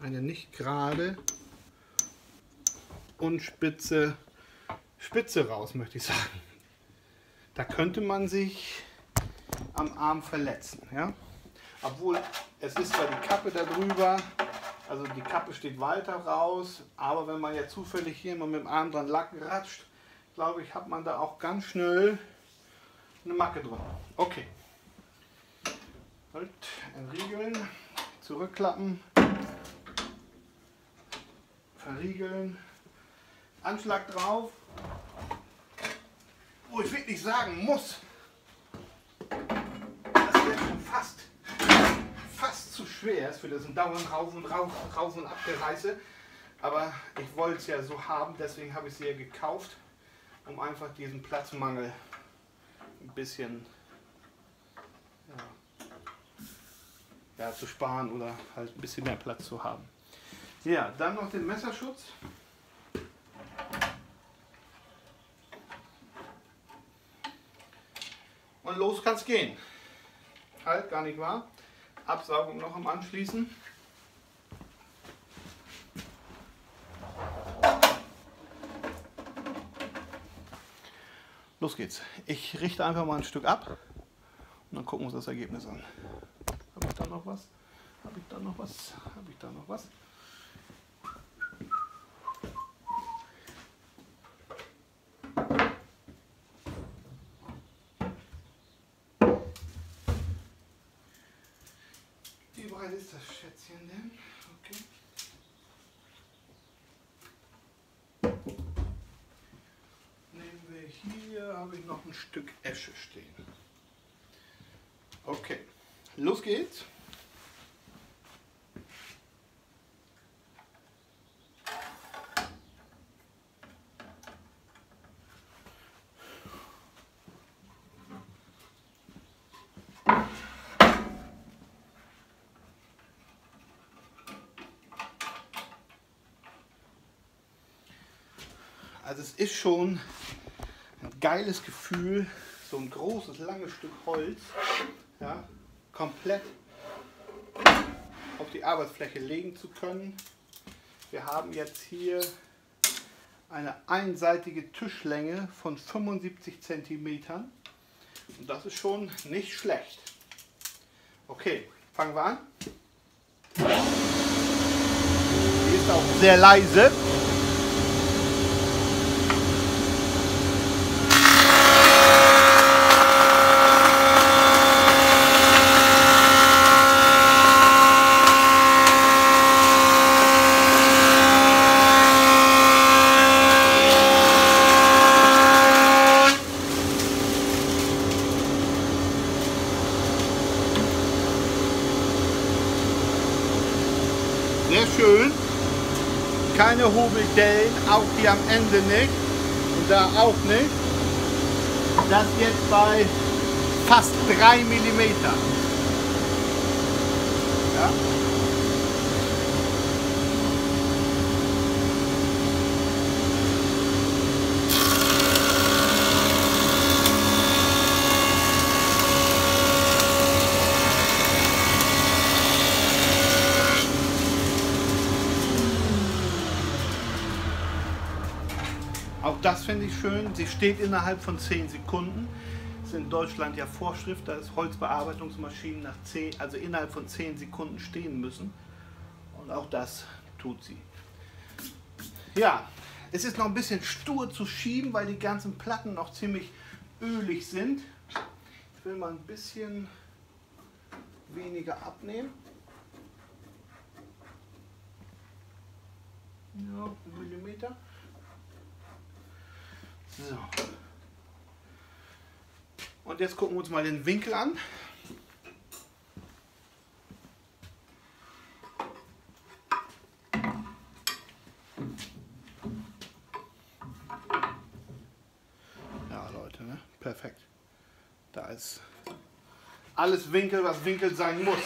eine nicht gerade und spitze Spitze raus, möchte ich sagen. Da könnte man sich am Arm verletzen. Ja? Obwohl es ist zwar die Kappe darüber, also die Kappe steht weiter raus, aber wenn man jetzt zufällig hier mal mit dem Arm dran Lack ratscht, glaube ich, hat man da auch ganz schnell eine Macke drin. Okay. Halt, entriegeln, zurückklappen, verriegeln, Anschlag drauf, wo ich wirklich sagen muss, das wäre schon fast, fast zu schwer ist für das dauernd rauf und rauf, rauf und abgereiße. Aber ich wollte es ja so haben, deswegen habe ich sie ja gekauft, um einfach diesen Platzmangel ein bisschen ja, zu sparen oder halt ein bisschen mehr Platz zu haben. Ja, dann noch den Messerschutz. Und los kann es gehen. Halt, gar nicht wahr. Absaugung noch am Anschließen. Los geht's. Ich richte einfach mal ein Stück ab und dann gucken wir uns das Ergebnis an. Habe ich da noch was? Habe ich da noch was? Habe ich da noch was? ist das Schätzchen denn? Okay. Nehmen wir hier, habe ich noch ein Stück Esche stehen. Okay, los geht's. Also es ist schon ein geiles Gefühl, so ein großes, langes Stück Holz ja, komplett auf die Arbeitsfläche legen zu können. Wir haben jetzt hier eine einseitige Tischlänge von 75 cm und das ist schon nicht schlecht. Okay, fangen wir an. Die ist auch sehr leise. Hier am Ende nicht und da auch nicht. Das jetzt bei fast 3 mm. Das finde ich schön. Sie steht innerhalb von 10 Sekunden. Das ist in Deutschland ja Vorschrift, dass Holzbearbeitungsmaschinen nach 10, also innerhalb von 10 Sekunden stehen müssen. Und auch das tut sie. Ja, es ist noch ein bisschen stur zu schieben, weil die ganzen Platten noch ziemlich ölig sind. Ich will mal ein bisschen weniger abnehmen. Ja, Millimeter. So. Und jetzt gucken wir uns mal den Winkel an. Ja, Leute, ne? perfekt. Da ist alles Winkel, was Winkel sein muss.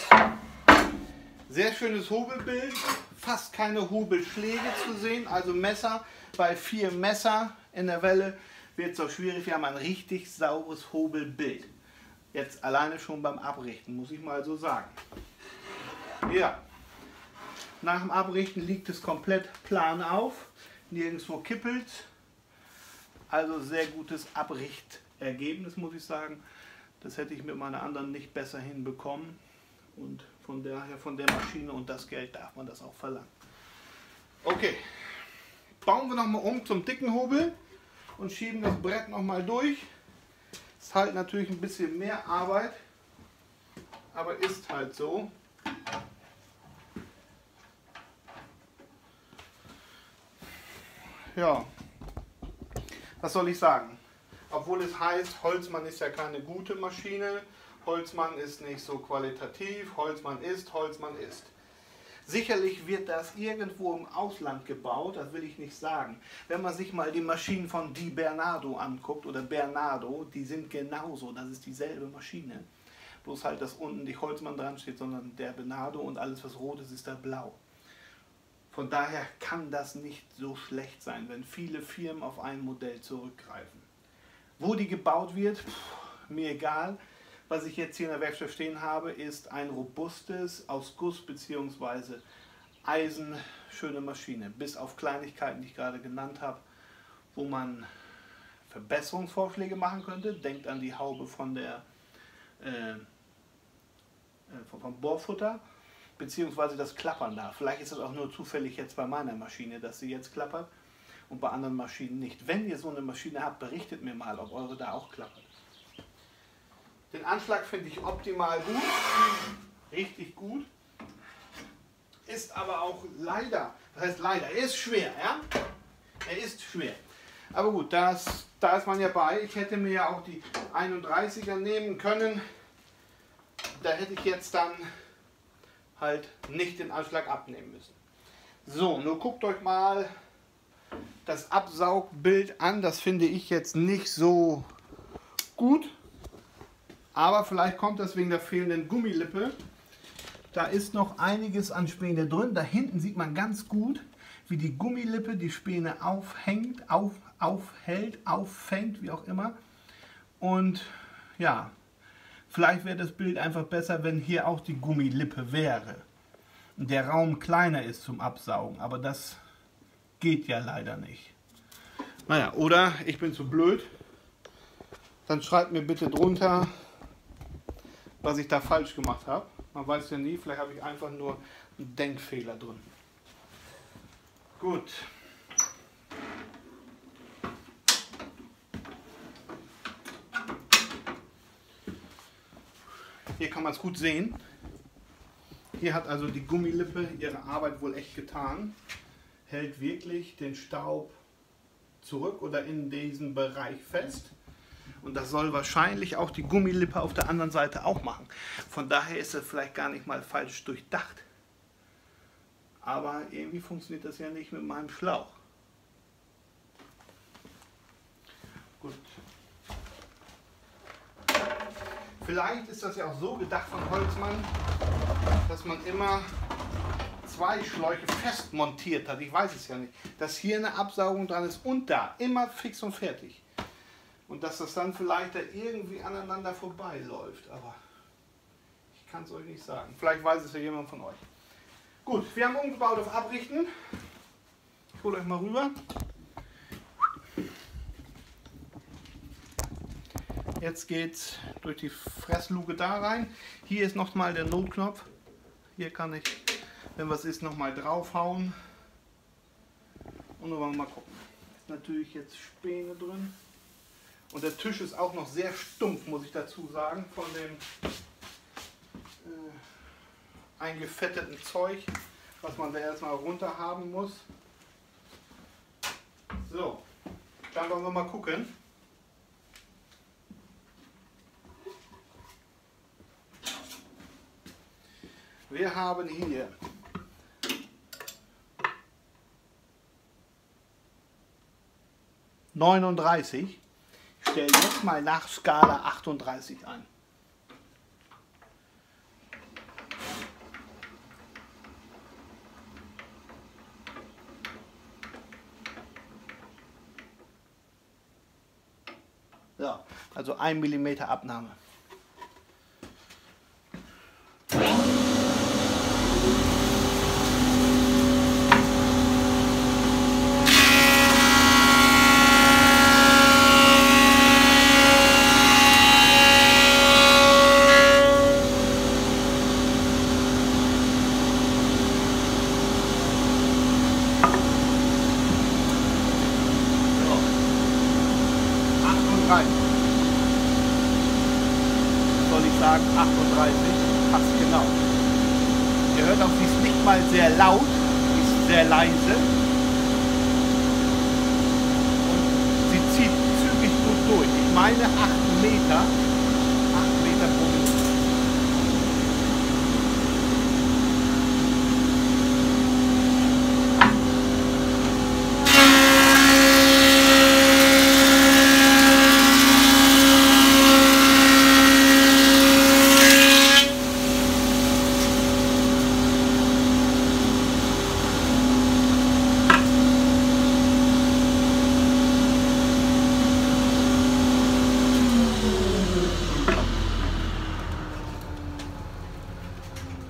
Sehr schönes Hobelbild, fast keine Hobelschläge zu sehen, also Messer bei vier Messer in der Welle wird es auch schwierig. Wir haben ein richtig sauberes Hobelbild. Jetzt alleine schon beim Abrichten, muss ich mal so sagen. Ja, nach dem Abrichten liegt es komplett plan auf, nirgendwo kippelt. Also sehr gutes Abrichtergebnis, muss ich sagen. Das hätte ich mit meiner anderen nicht besser hinbekommen. Und von daher von der Maschine und das Geld darf man das auch verlangen. Okay, bauen wir nochmal um zum dicken Hobel und schieben das Brett nochmal durch. Ist halt natürlich ein bisschen mehr Arbeit, aber ist halt so. Ja, was soll ich sagen? Obwohl es heißt, Holzmann ist ja keine gute Maschine, Holzmann ist nicht so qualitativ, Holzmann ist, Holzmann ist. Sicherlich wird das irgendwo im Ausland gebaut, das will ich nicht sagen. Wenn man sich mal die Maschinen von Di Bernardo anguckt oder Bernardo, die sind genauso, das ist dieselbe Maschine. Bloß halt, dass unten nicht Holzmann dran steht, sondern der Bernardo und alles was rot ist, ist da blau. Von daher kann das nicht so schlecht sein, wenn viele Firmen auf ein Modell zurückgreifen. Wo die gebaut wird, pff, mir egal. Was ich jetzt hier in der Werkstatt stehen habe, ist ein robustes, aus Guss bzw. Eisen schöne Maschine. Bis auf Kleinigkeiten, die ich gerade genannt habe, wo man Verbesserungsvorschläge machen könnte. Denkt an die Haube von der äh, vom Bohrfutter, beziehungsweise das Klappern da. Vielleicht ist es auch nur zufällig jetzt bei meiner Maschine, dass sie jetzt klappert und bei anderen Maschinen nicht. Wenn ihr so eine Maschine habt, berichtet mir mal, ob eure da auch klappert. Den Anschlag finde ich optimal gut, richtig gut. Ist aber auch leider, das heißt leider, er ist schwer, ja? Er ist schwer. Aber gut, das, da ist man ja bei. Ich hätte mir ja auch die 31er nehmen können. Da hätte ich jetzt dann halt nicht den Anschlag abnehmen müssen. So, nur guckt euch mal das Absaugbild an. Das finde ich jetzt nicht so gut. Aber vielleicht kommt das wegen der fehlenden Gummilippe. Da ist noch einiges an Späne drin. Da hinten sieht man ganz gut, wie die Gummilippe die Späne aufhängt, auf, aufhält, auffängt, wie auch immer. Und ja, vielleicht wäre das Bild einfach besser, wenn hier auch die Gummilippe wäre. Und der Raum kleiner ist zum Absaugen. Aber das geht ja leider nicht. Naja, oder ich bin zu blöd. Dann schreibt mir bitte drunter, was ich da falsch gemacht habe. Man weiß ja nie, vielleicht habe ich einfach nur einen Denkfehler drin. Gut. Hier kann man es gut sehen. Hier hat also die Gummilippe ihre Arbeit wohl echt getan. Hält wirklich den Staub zurück oder in diesem Bereich fest. Und das soll wahrscheinlich auch die Gummilippe auf der anderen Seite auch machen. Von daher ist es vielleicht gar nicht mal falsch durchdacht. Aber irgendwie funktioniert das ja nicht mit meinem Schlauch. Gut. Vielleicht ist das ja auch so gedacht von Holzmann, dass man immer zwei Schläuche fest montiert hat. Ich weiß es ja nicht. Dass hier eine Absaugung dran ist und da. Immer fix und fertig. Und dass das dann vielleicht da irgendwie aneinander vorbeiläuft. Aber ich kann es euch nicht sagen. Vielleicht weiß es ja jemand von euch. Gut, wir haben umgebaut auf Abrichten. Ich hole euch mal rüber. Jetzt geht es durch die Fressluke da rein. Hier ist nochmal der Notknopf. Hier kann ich, wenn was ist, nochmal draufhauen. Und dann wollen wir mal gucken. Ist natürlich jetzt Späne drin. Und der Tisch ist auch noch sehr stumpf, muss ich dazu sagen, von dem äh, eingefetteten Zeug, was man da erstmal runter haben muss. So, dann wollen wir mal gucken. Wir haben hier neununddreißig. Stelle jetzt mal nach Skala 38 ein. Ja, also 1 mm Abnahme. soll ich sagen, 38, passt genau. Ihr hört auch, sie ist nicht mal sehr laut, sie ist sehr leise. Und sie zieht zügig gut durch. Ich meine 8 Meter, 8 Meter pro Minute.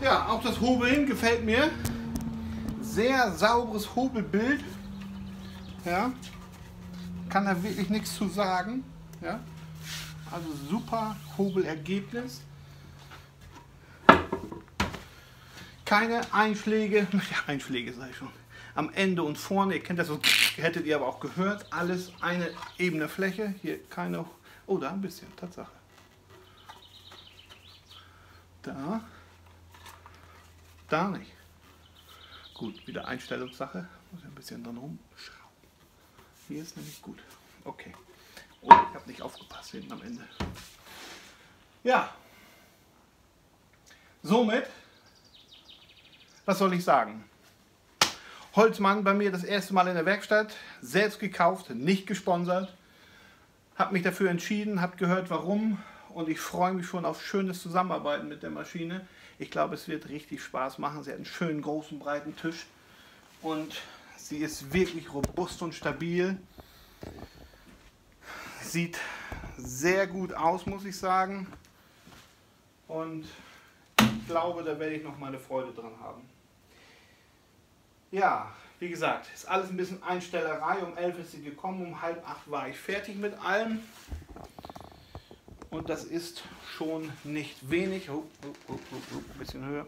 Ja, auch das Hobeln gefällt mir. Sehr sauberes Hobelbild. Ja, kann da wirklich nichts zu sagen. Ja, also super Hobelergebnis. Keine Einschläge, ja, Einschläge sei schon. Am Ende und vorne, ihr kennt das, so, hättet ihr aber auch gehört, alles eine ebene Fläche. Hier keine, oh da ein bisschen, Tatsache. Da. Da nicht. Gut, wieder Einstellungssache. Muss ein bisschen dran rumschrauben. Hier ist nämlich gut. Okay. Oh, ich habe nicht aufgepasst hinten am Ende. Ja. Somit, was soll ich sagen? Holzmann bei mir das erste Mal in der Werkstatt, selbst gekauft, nicht gesponsert. Habe mich dafür entschieden, habe gehört warum und ich freue mich schon auf schönes Zusammenarbeiten mit der Maschine. Ich glaube, es wird richtig Spaß machen. Sie hat einen schönen, großen, breiten Tisch und sie ist wirklich robust und stabil. Sieht sehr gut aus, muss ich sagen. Und ich glaube, da werde ich noch meine Freude dran haben. Ja, wie gesagt, ist alles ein bisschen Einstellerei. Um 11 ist sie gekommen, um halb acht war ich fertig mit allem. Und das ist schon nicht wenig. Oh, oh, ein bisschen höher.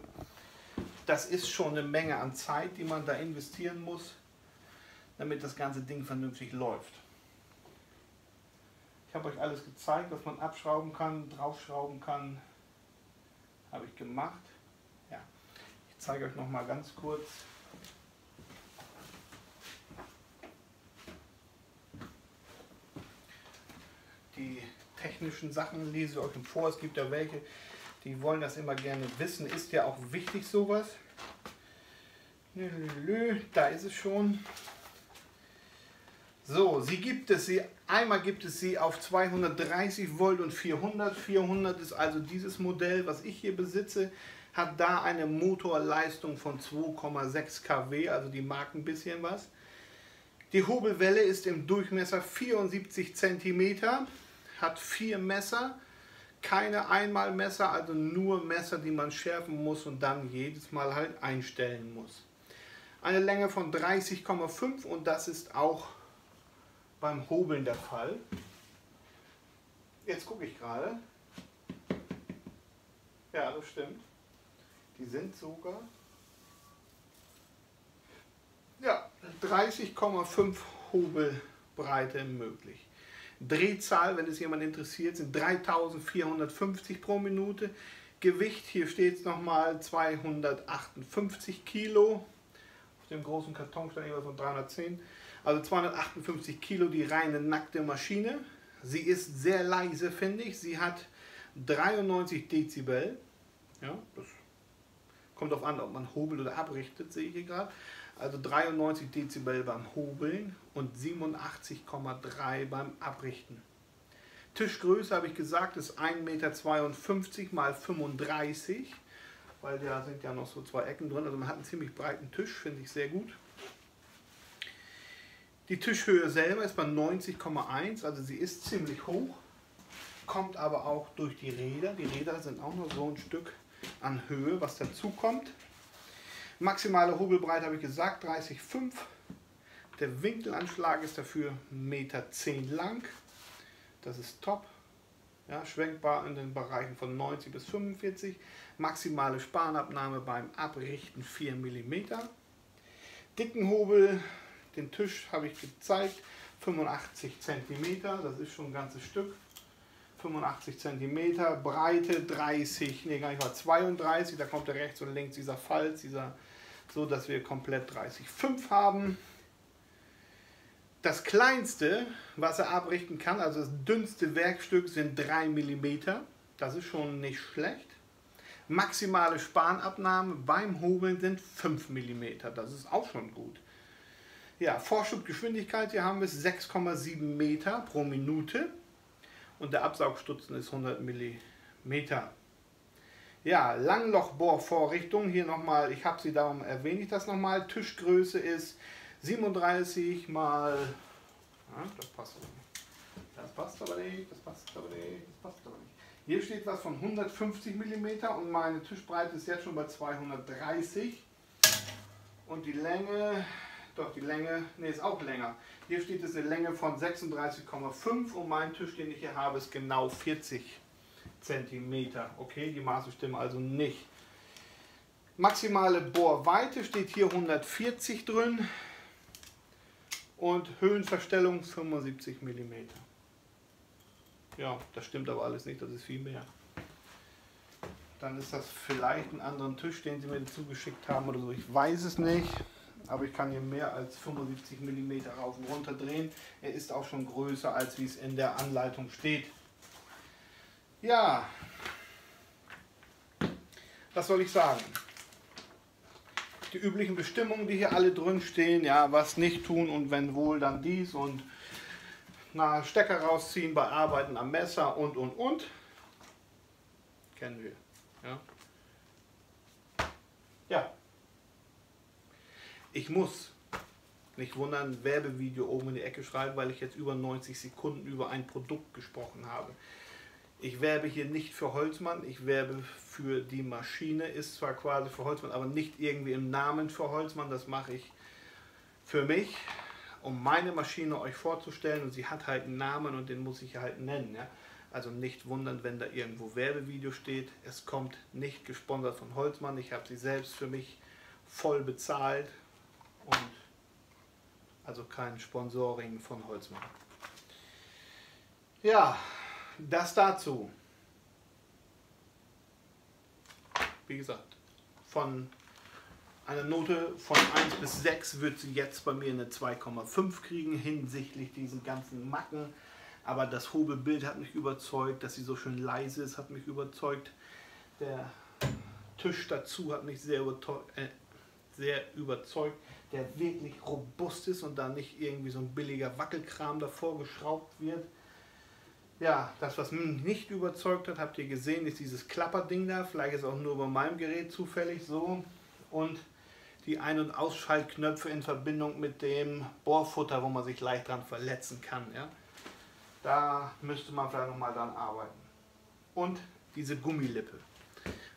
Das ist schon eine Menge an Zeit, die man da investieren muss, damit das ganze Ding vernünftig läuft. Ich habe euch alles gezeigt, was man abschrauben kann, draufschrauben kann. Habe ich gemacht. Ja. Ich zeige euch noch mal ganz kurz. Die technischen Sachen lese ich euch vor. Es gibt ja welche, die wollen das immer gerne wissen. Ist ja auch wichtig sowas. Da ist es schon. So, sie gibt es, sie, einmal gibt es sie auf 230 Volt und 400. 400 ist also dieses Modell, was ich hier besitze, hat da eine Motorleistung von 2,6 kW, also die mag ein bisschen was. Die Hobelwelle ist im Durchmesser 74 cm, hat vier Messer, keine Einmalmesser, also nur Messer, die man schärfen muss und dann jedes Mal halt einstellen muss. Eine Länge von 30,5 und das ist auch beim Hobeln der Fall. Jetzt gucke ich gerade. Ja, das stimmt. Die sind sogar ja, 30,5 Hobelbreite möglich. Drehzahl, wenn es jemand interessiert, sind 3450 pro Minute. Gewicht, hier steht es nochmal 258 Kilo. Auf dem großen Karton steht irgendwas von 310. Also 258 Kilo, die reine nackte Maschine. Sie ist sehr leise, finde ich. Sie hat 93 Dezibel. Ja, das kommt darauf an, ob man hobelt oder abrichtet, sehe ich hier gerade. Also 93 Dezibel beim Hobeln und 87,3 beim Abrichten. Tischgröße habe ich gesagt, ist 1,52 Meter mal 35, weil da sind ja noch so zwei Ecken drin. Also man hat einen ziemlich breiten Tisch, finde ich sehr gut. Die Tischhöhe selber ist bei 90,1, also sie ist ziemlich hoch, kommt aber auch durch die Räder. Die Räder sind auch noch so ein Stück an Höhe, was dazu kommt. Maximale Hobelbreite habe ich gesagt, 30,5. Der Winkelanschlag ist dafür 1,10 Meter lang. Das ist top. Ja, schwenkbar in den Bereichen von 90 bis 45. Maximale Spanabnahme beim Abrichten 4 mm. Dicken Hobel den Tisch habe ich gezeigt, 85 cm, das ist schon ein ganzes Stück. 85 cm, Breite 30, nee gar nicht mal 32, da kommt der rechts und links dieser Falz, dieser, so dass wir komplett 30,5 haben. Das kleinste, was er abrichten kann, also das dünnste Werkstück sind 3 mm, das ist schon nicht schlecht. Maximale Spanabnahme beim Hobeln sind 5 mm, das ist auch schon gut. Ja, Vorschubgeschwindigkeit, hier haben wir es 6,7 Meter pro Minute und der Absaugstutzen ist 100 Millimeter. Ja, Langlochbohrvorrichtung, hier nochmal, ich habe sie darum erwähne ich das nochmal, Tischgröße ist 37 mal, ja, das passt aber nicht, das passt aber nicht, das passt aber nicht, das passt aber nicht. Hier steht was von 150 mm und meine Tischbreite ist jetzt schon bei 230 und die Länge doch, die Länge, ne, ist auch länger. Hier steht es eine Länge von 36,5 und mein Tisch, den ich hier habe, ist genau 40 cm. Okay, die Maße stimmen also nicht. Maximale Bohrweite steht hier 140 drin und Höhenverstellung 75 mm. Ja, das stimmt aber alles nicht, das ist viel mehr. Dann ist das vielleicht ein anderen Tisch, den sie mir zugeschickt haben oder so, ich weiß es nicht aber ich kann hier mehr als 75 mm rauf und runter drehen. Er ist auch schon größer, als wie es in der Anleitung steht. Ja, was soll ich sagen? Die üblichen Bestimmungen, die hier alle drin stehen, ja, was nicht tun und wenn wohl, dann dies und na, Stecker rausziehen bei Arbeiten am Messer und und und. Kennen wir. Ja. ja. Ich muss nicht wundern, Werbevideo oben in die Ecke schreiben, weil ich jetzt über 90 Sekunden über ein Produkt gesprochen habe. Ich werbe hier nicht für Holzmann, ich werbe für die Maschine, ist zwar quasi für Holzmann, aber nicht irgendwie im Namen für Holzmann, das mache ich für mich, um meine Maschine euch vorzustellen und sie hat halt einen Namen und den muss ich halt nennen. Ja? Also nicht wundern, wenn da irgendwo Werbevideo steht. Es kommt nicht gesponsert von Holzmann, ich habe sie selbst für mich voll bezahlt und also kein Sponsoring von Holzmann. Ja, das dazu. Wie gesagt, von einer Note von 1 bis 6 wird sie jetzt bei mir eine 2,5 kriegen hinsichtlich diesen ganzen Macken. Aber das Hobelbild hat mich überzeugt, dass sie so schön leise ist, hat mich überzeugt. Der Tisch dazu hat mich sehr äh, sehr überzeugt, der wirklich robust ist und da nicht irgendwie so ein billiger Wackelkram davor geschraubt wird. Ja, das, was mich nicht überzeugt hat, habt ihr gesehen, ist dieses Klapperding da. Vielleicht ist auch nur bei meinem Gerät zufällig so. Und die Ein- und Ausschaltknöpfe in Verbindung mit dem Bohrfutter, wo man sich leicht dran verletzen kann. Ja? Da müsste man vielleicht nochmal dran arbeiten. Und diese Gummilippe.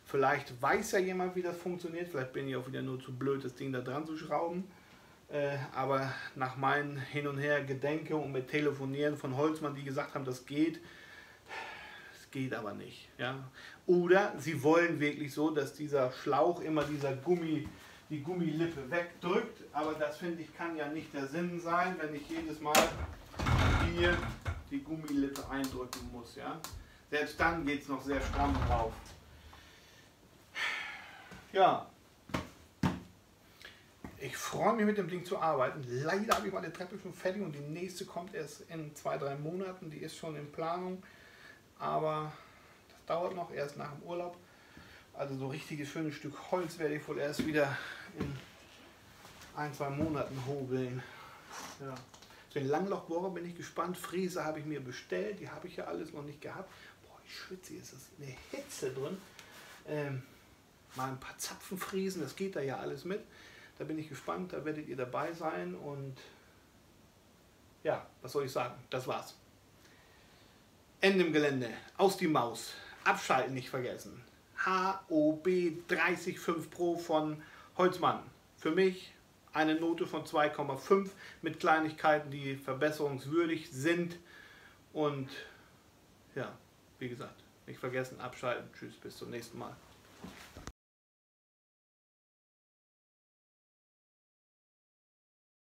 Vielleicht weiß ja jemand, wie das funktioniert. Vielleicht bin ich auch wieder nur zu blöd, das Ding da dran zu schrauben. Äh, aber nach meinem Hin und Her Gedenke und mit Telefonieren von Holzmann, die gesagt haben, das geht, es geht aber nicht. Ja? Oder sie wollen wirklich so, dass dieser Schlauch immer dieser Gummi, die Gummilippe wegdrückt. Aber das finde ich kann ja nicht der Sinn sein, wenn ich jedes Mal hier die Gummilippe eindrücken muss. Ja? Selbst dann geht es noch sehr stramm drauf. Ja, ich freue mich mit dem Ding zu arbeiten. Leider habe ich meine Treppe schon fertig und die nächste kommt erst in zwei, drei Monaten. Die ist schon in Planung, aber das dauert noch erst nach dem Urlaub. Also so richtiges schönes Stück Holz werde ich wohl erst wieder in ein, zwei Monaten hobeln. Ja. Den Langlochbohrer bin ich gespannt. Fräse habe ich mir bestellt. Die habe ich ja alles noch nicht gehabt. Boah, ich schwitze, ist das eine Hitze drin. Ähm, mal ein paar Zapfen fräsen, das geht da ja alles mit. Da bin ich gespannt, da werdet ihr dabei sein und ja, was soll ich sagen? Das war's. Ende im Gelände, aus die Maus, abschalten nicht vergessen. HOB 305 Pro von Holzmann. Für mich eine Note von 2,5 mit Kleinigkeiten, die verbesserungswürdig sind. Und ja, wie gesagt, nicht vergessen, abschalten. Tschüss, bis zum nächsten Mal.